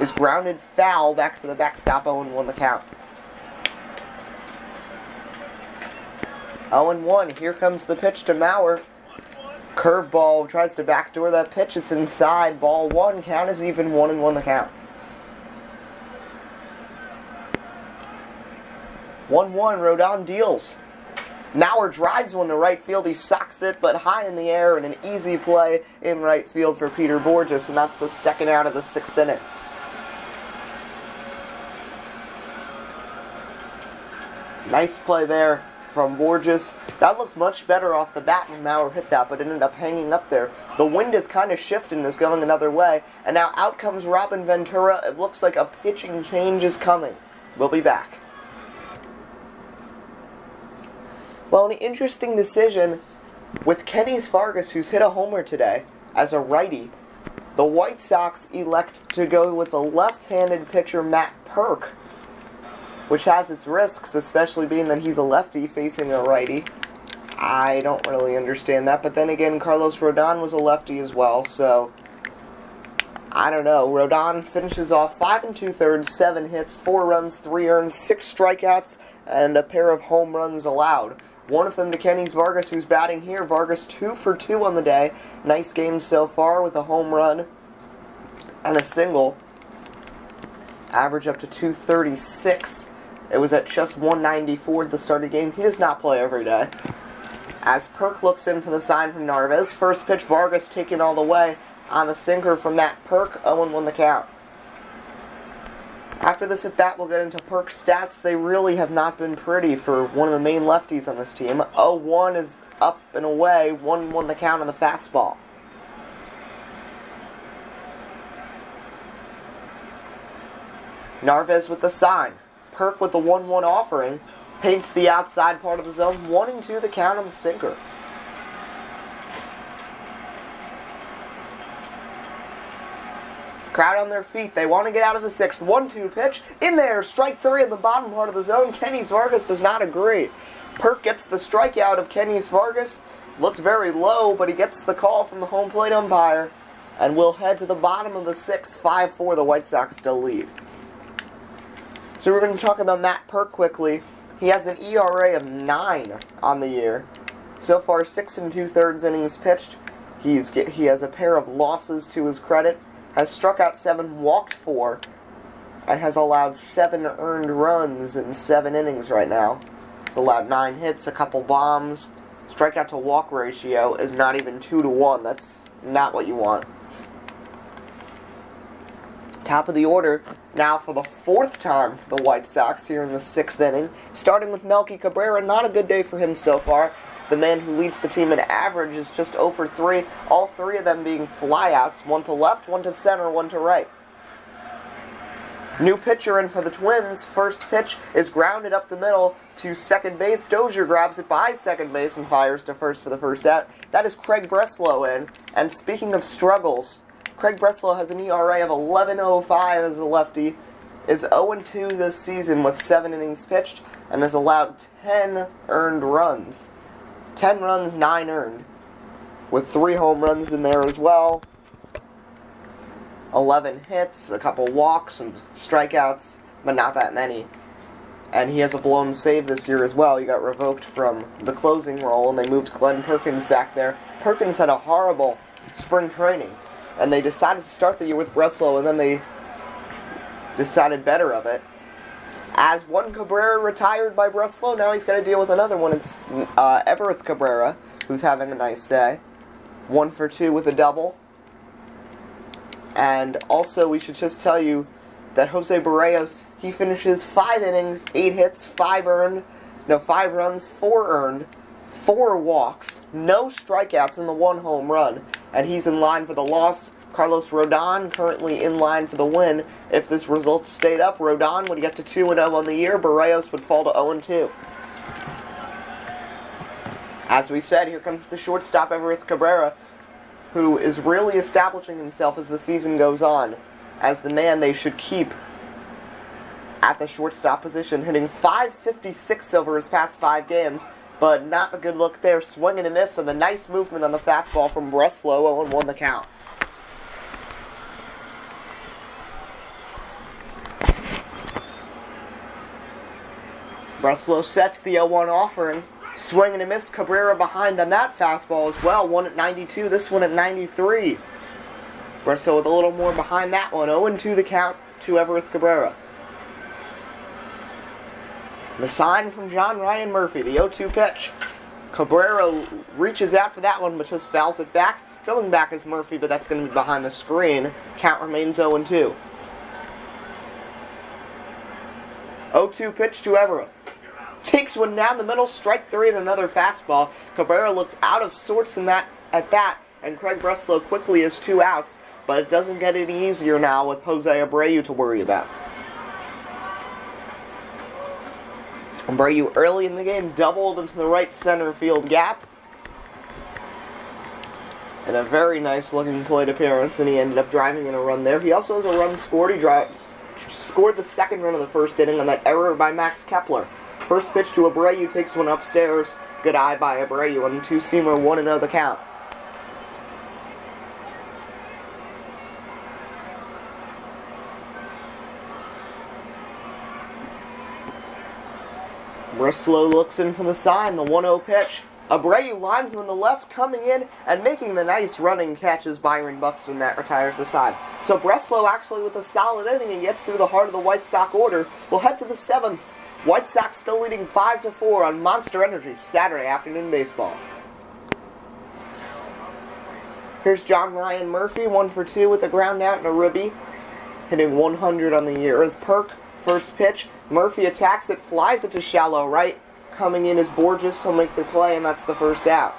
is grounded foul back to the backstop. Oh Owen won the count. 0 1. Here comes the pitch to Mauer. Curveball tries to backdoor that pitch. It's inside. Ball one. Count is even. 1 and 1 the count. 1 1. Rodon deals. Mauer drives one to right field. He socks it, but high in the air and an easy play in right field for Peter Bourjos, and that's the second out of the sixth inning. Nice play there from Bourjos. That looked much better off the bat when Mauer hit that, but ended up hanging up there. The wind is kind of shifting, is going another way, and now out comes Robin Ventura. It looks like a pitching change is coming. We'll be back. Well, an interesting decision with Kennys Vargas, who's hit a homer today as a righty. The White Sox elect to go with a left-handed pitcher, Matt Purke, which has its risks, especially being that he's a lefty facing a righty. I don't really understand that, but then again, Carlos Rodon was a lefty as well, so I don't know. Rodon finishes off five and two thirds, seven hits, four runs, three earns, six strikeouts, and a pair of home runs allowed. One of them to Kennys Vargas, who's batting here. Vargas two for two on the day. Nice game so far with a home run and a single. Average up to 236. It was at just 194 at the start of the game. He does not play every day. As Purke looks in for the sign from Narvaez, first pitch Vargas taken all the way on the sinker from Matt Purke. Owen won the count. After this at bat, we'll get into Purke's stats. They really have not been pretty for one of the main lefties on this team. 0 1 is up and away, 1 1 the count on the fastball. Narvaez with the sign. Purke with the 1 1 offering paints the outside part of the zone, 1 and 2 the count on the sinker. Crowd on their feet. They want to get out of the sixth. One-two pitch in there. Strike three in the bottom part of the zone. Kennys Vargas does not agree. Purke gets the strikeout of Kennys Vargas. Looks very low, but he gets the call from the home plate umpire. And we'll head to the bottom of the sixth. 5-4. The White Sox still lead. So we're going to talk about Matt Purke quickly. He has an ERA of 9 on the year. So far, 6 and 2 thirds innings pitched. He's, he has a pair of losses to his credit has struck out seven, walked four, and has allowed seven earned runs in seven innings right now. He's allowed nine hits, a couple bombs. Strikeout to walk ratio is not even two to one. That's not what you want. Top of the order now for the fourth time for the White Sox here in the sixth inning. Starting with Melky Cabrera, not a good day for him so far. The man who leads the team in average is just 0 for 3, all three of them being flyouts, one to left, one to center, one to right. New pitcher in for the Twins. First pitch is grounded up the middle to second base. Dozier grabs it by second base and fires to first for the first out. That is Craig Breslow in. And speaking of struggles, Craig Breslow has an ERA of 11.05 as a lefty, is 0-2 this season with 7 innings pitched, and has allowed 10 earned runs. 10 runs, 9 earned. With 3 home runs in there as well. 11 hits, a couple walks, and strikeouts, but not that many. And he has a blown save this year as well. He got revoked from the closing role, and they moved Glen Perkins back there. Perkins had a horrible spring training, and they decided to start the year with Breslow, and then they decided better of it as one Cabrera retired by Breslow, now he's got to deal with another one. It's uh, Everth Cabrera, who's having a nice day. One for two with a double. And also, we should just tell you that Jose Berrios, he finishes five innings, eight hits, five earned, no, five runs, four earned, four walks, no strikeouts, and the one home run. And he's in line for the loss Carlos Rodon currently in line for the win. If this result stayed up, Rodon would get to 2 0 on the year. Berrios would fall to 0 2. As we said, here comes the shortstop Everth Cabrera, who is really establishing himself as the season goes on as the man they should keep at the shortstop position, hitting 556 over his past five games, but not a good look there. Swinging a miss, and a nice movement on the fastball from Breslow, oh, and won the count. Breslow sets the 0-1 offering. Swing and a miss. Cabrera behind on that fastball as well. One at 92, this one at 93. Breslow with a little more behind that one. 0-2 the count to Everth Cabrera. The sign from John Ryan Murphy, the 0-2 pitch. Cabrera reaches out for that one, but just fouls it back. Going back is Murphy, but that's going to be behind the screen. Count remains 0-2. 0-2 pitch to Everett takes one down the middle, strike three, and another fastball. Cabrera looked out of sorts in that at that, and Craig Breslow quickly has two outs, but it doesn't get any easier now with Jose Abreu to worry about. Abreu early in the game doubled into the right center field gap. And a very nice looking plate appearance, and he ended up driving in a run there. He also has a run scored. He drives, scored the second run of the first inning on that error by Max Kepler. First pitch to Abreu takes one upstairs. Good eye by Abreu and two seamer one and oh the count. Breslow looks in from the side, the 1-0 pitch. Abreu lines linesman the left coming in and making the nice running catches Byron Buxton that retires the side. So Breslow actually with a solid inning and gets through the heart of the White Sox order. We'll head to the seventh. White Sox still leading 5 to 4 on Monster Energy Saturday afternoon baseball. Here's John Ryan Murphy, 1 for 2 with a ground out and a ribby, hitting 100 on the year. As Purke, first pitch, Murphy attacks it, flies it to shallow right. Coming in is Bourjos, he'll make the play, and that's the first out.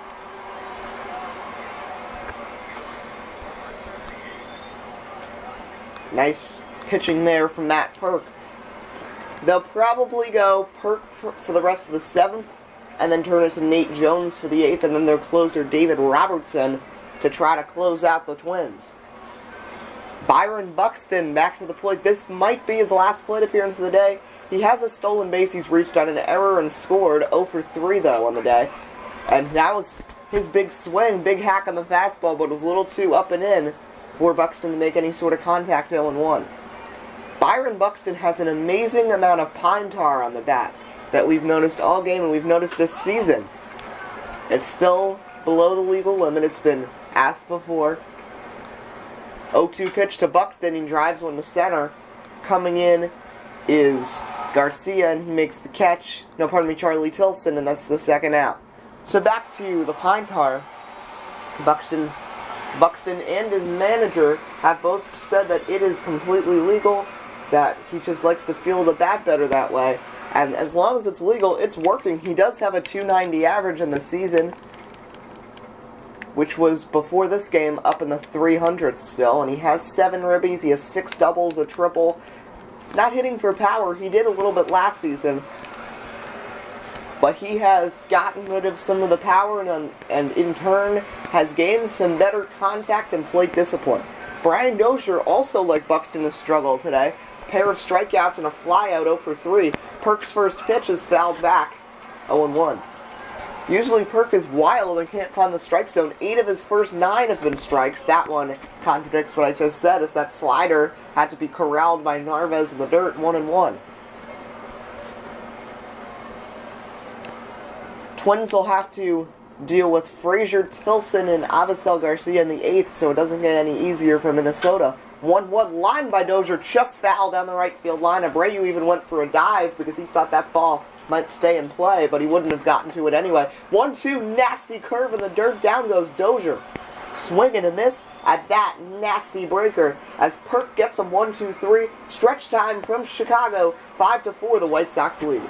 Nice pitching there from Matt Purke. They'll probably go Purke for the rest of the seventh, and then turn it to Nate Jones for the eighth, and then their closer David Robertson to try to close out the Twins. Byron Buxton back to the plate. This might be his last plate appearance of the day. He has a stolen base. He's reached on an error and scored 0 for 3 though on the day. And that was his big swing, big hack on the fastball, but it was a little too up and in for Buxton to make any sort of contact 0 1. Byron Buxton has an amazing amount of pine tar on the bat that we've noticed all game and we've noticed this season. It's still below the legal limit. It's been asked before. 0-2 pitch to Buxton. He drives one to center. Coming in is Garcia, and he makes the catch. No, pardon me, Charlie Tilson, and that's the second out. So back to the pine tar. Buxton's Buxton and his manager have both said that it is completely legal, that he just likes to feel the bat better that way. And as long as it's legal, it's working. He does have a 290 average in the season, which was before this game up in the 300s still. And he has seven ribbies, he has six doubles, a triple. Not hitting for power, he did a little bit last season. But he has gotten rid of some of the power and, and in turn has gained some better contact and plate discipline. Brian Dozier, also like Buxton, has struggled today pair of strikeouts and a flyout 0 for 3. Purke's first pitch is fouled back 0 1. Usually Purke is wild and can't find the strike zone. Eight of his first nine have been strikes. That one contradicts what I just said, is that slider had to be corralled by Narvaez in the dirt, one and one. Twins will have to deal with Frazier, Tilson, and Avisail Garcia in the eighth, so it doesn't get any easier for Minnesota. 1 1 line by Dozier, just foul down the right field line. Abreu even went for a dive because he thought that ball might stay in play, but he wouldn't have gotten to it anyway. 1 2, nasty curve in the dirt. Down goes Dozier. Swing and a miss at that nasty breaker as Purke gets him one, two, three. Stretch time from Chicago. 5 to 4, the White Sox lead.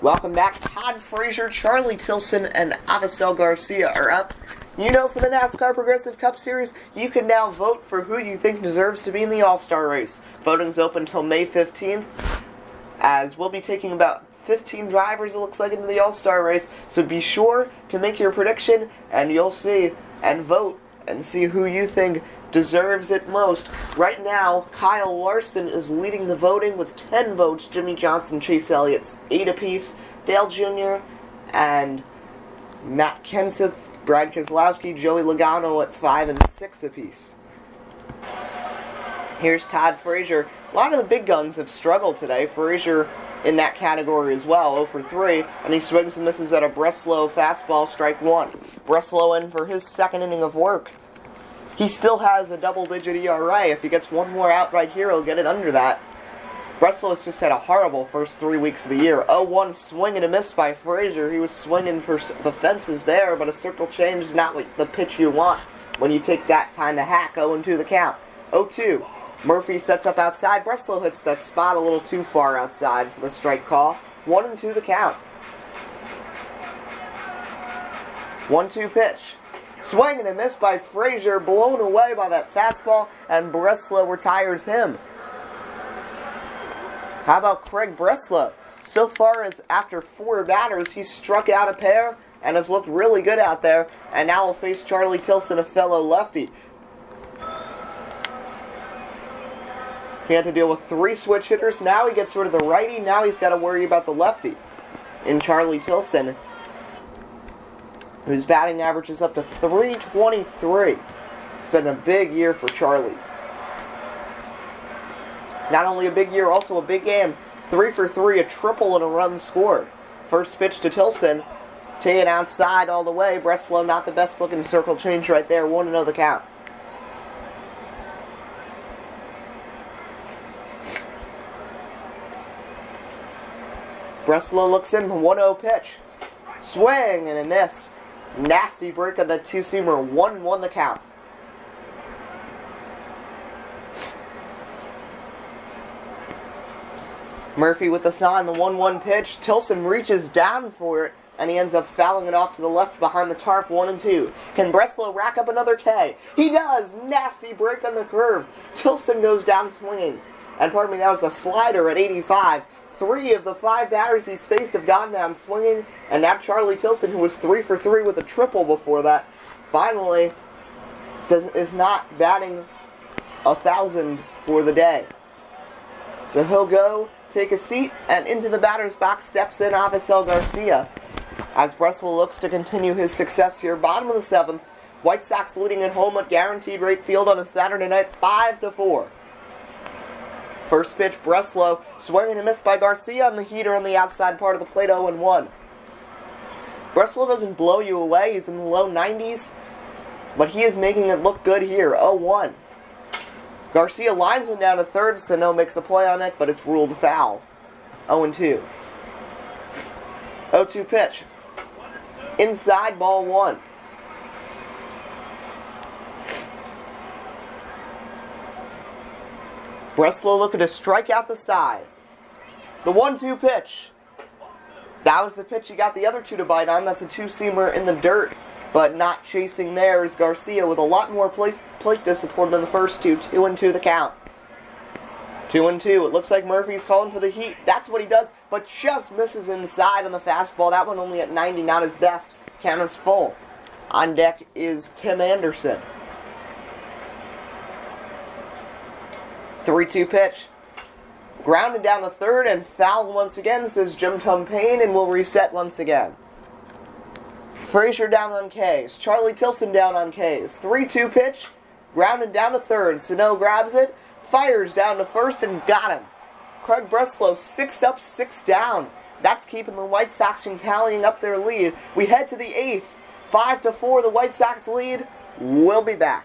Welcome back. Todd Frazier, Charlie Tilson, and Avisail Garcia are up. You know, for the NASCAR Progressive Cup Series, you can now vote for who you think deserves to be in the All Star race. Voting's open until May 15th, as we'll be taking about 15 drivers, it looks like, into the All Star race. So be sure to make your prediction, and you'll see and vote and see who you think deserves it most. Right now, Kyle Larson is leading the voting with 10 votes. Jimmie Johnson, Chase Elliott's 8 apiece. Dale Jr. and Matt Kenseth Brad Keselowski, Joey Logano at 5 and 6 apiece. Here's Todd Frazier. A lot of the big guns have struggled today. Frazier in that category as well, 0 for 3, and he swings and misses at a Breslow fastball, strike one. Breslow in for his second inning of work. He still has a double digit ERA. If he gets one more out right here, he'll get it under that. Breslow has just had a horrible first three weeks of the year. 0-1 swing and a miss by Frazier. He was swinging for the fences there, but a circle change is not the pitch you want when you take that kind of hack 0-2 the count. 0-2. Murphy sets up outside. Breslow hits that spot a little too far outside for the strike call. 1 and 2 the count. 1-2 pitch. Swing and a miss by Frazier, blown away by that fastball, and Breslow retires him. How about Craig Breslow? So far as after four batters, he's struck out a pair and has looked really good out there, and now will face Charlie Tilson, a fellow lefty. He had to deal with three switch hitters. Now he gets rid of the righty. Now he's got to worry about the lefty in Charlie Tilson, whose batting average is up to 323. It's been a big year for Charlie. Not only a big year, also a big game. Three for three, a triple and a run scored. First pitch to Tilson. Taken outside all the way. Breslow not the best looking circle change right there. 1 0 the count. Breslow looks in the 1 0 pitch. Swing and a miss. Nasty break of the two seamer. 1 1 the count. Murphy with the sign, the 1 1 pitch. Tilson reaches down for it, and he ends up fouling it off to the left behind the tarp, 1 and 2. Can Breslow rack up another K? He does! Nasty break on the curve. Tilson goes down swinging. And pardon me, that was the slider at 85. Three of the five batters he's faced have gone down swinging, and now Charlie Tilson, who was 3 for 3 with a triple before that, finally does, is not batting a thousand for the day. So he'll go take a seat, and into the batter's box steps in Avisail Garcia. As Breslow looks to continue his success here, bottom of the seventh, White Sox leading at home at Guaranteed Rate Field on a Saturday night, five to four. First pitch, Breslow swinging a miss by Garcia on the heater on the outside part of the plate, 0 1. Breslow doesn't blow you away. He's in the low 90s, but he is making it look good here, 0 1. Garcia lines one down to third. Sano makes a play on it, but it's ruled foul. 0 2. 0 2 pitch. Inside ball one. Breslow looking to strike out the side. The 1 2 pitch. That was the pitch he got the other two to bite on. That's a two seamer in the dirt, but not chasing there is Garcia with a lot more plate, plate discipline than the first two. Two and two the count. Two and two. It looks like Murphy's calling for the heat. That's what he does, but just misses inside on the fastball. That one only at 90, not his best. Count is full. On deck is Tim Anderson. 3 2 pitch. Grounded down the third and foul once again, says Jim Tumpane, and will reset once again. Frazier down on K's. Charlie Tilson down on K's. 3 2 pitch. Grounded down to third. Sano grabs it. Fires down to first and got him. Craig Breslow six up, six down. That's keeping the White Sox from tallying up their lead. We head to the eighth. 5 to 4, the White Sox lead. We'll be back.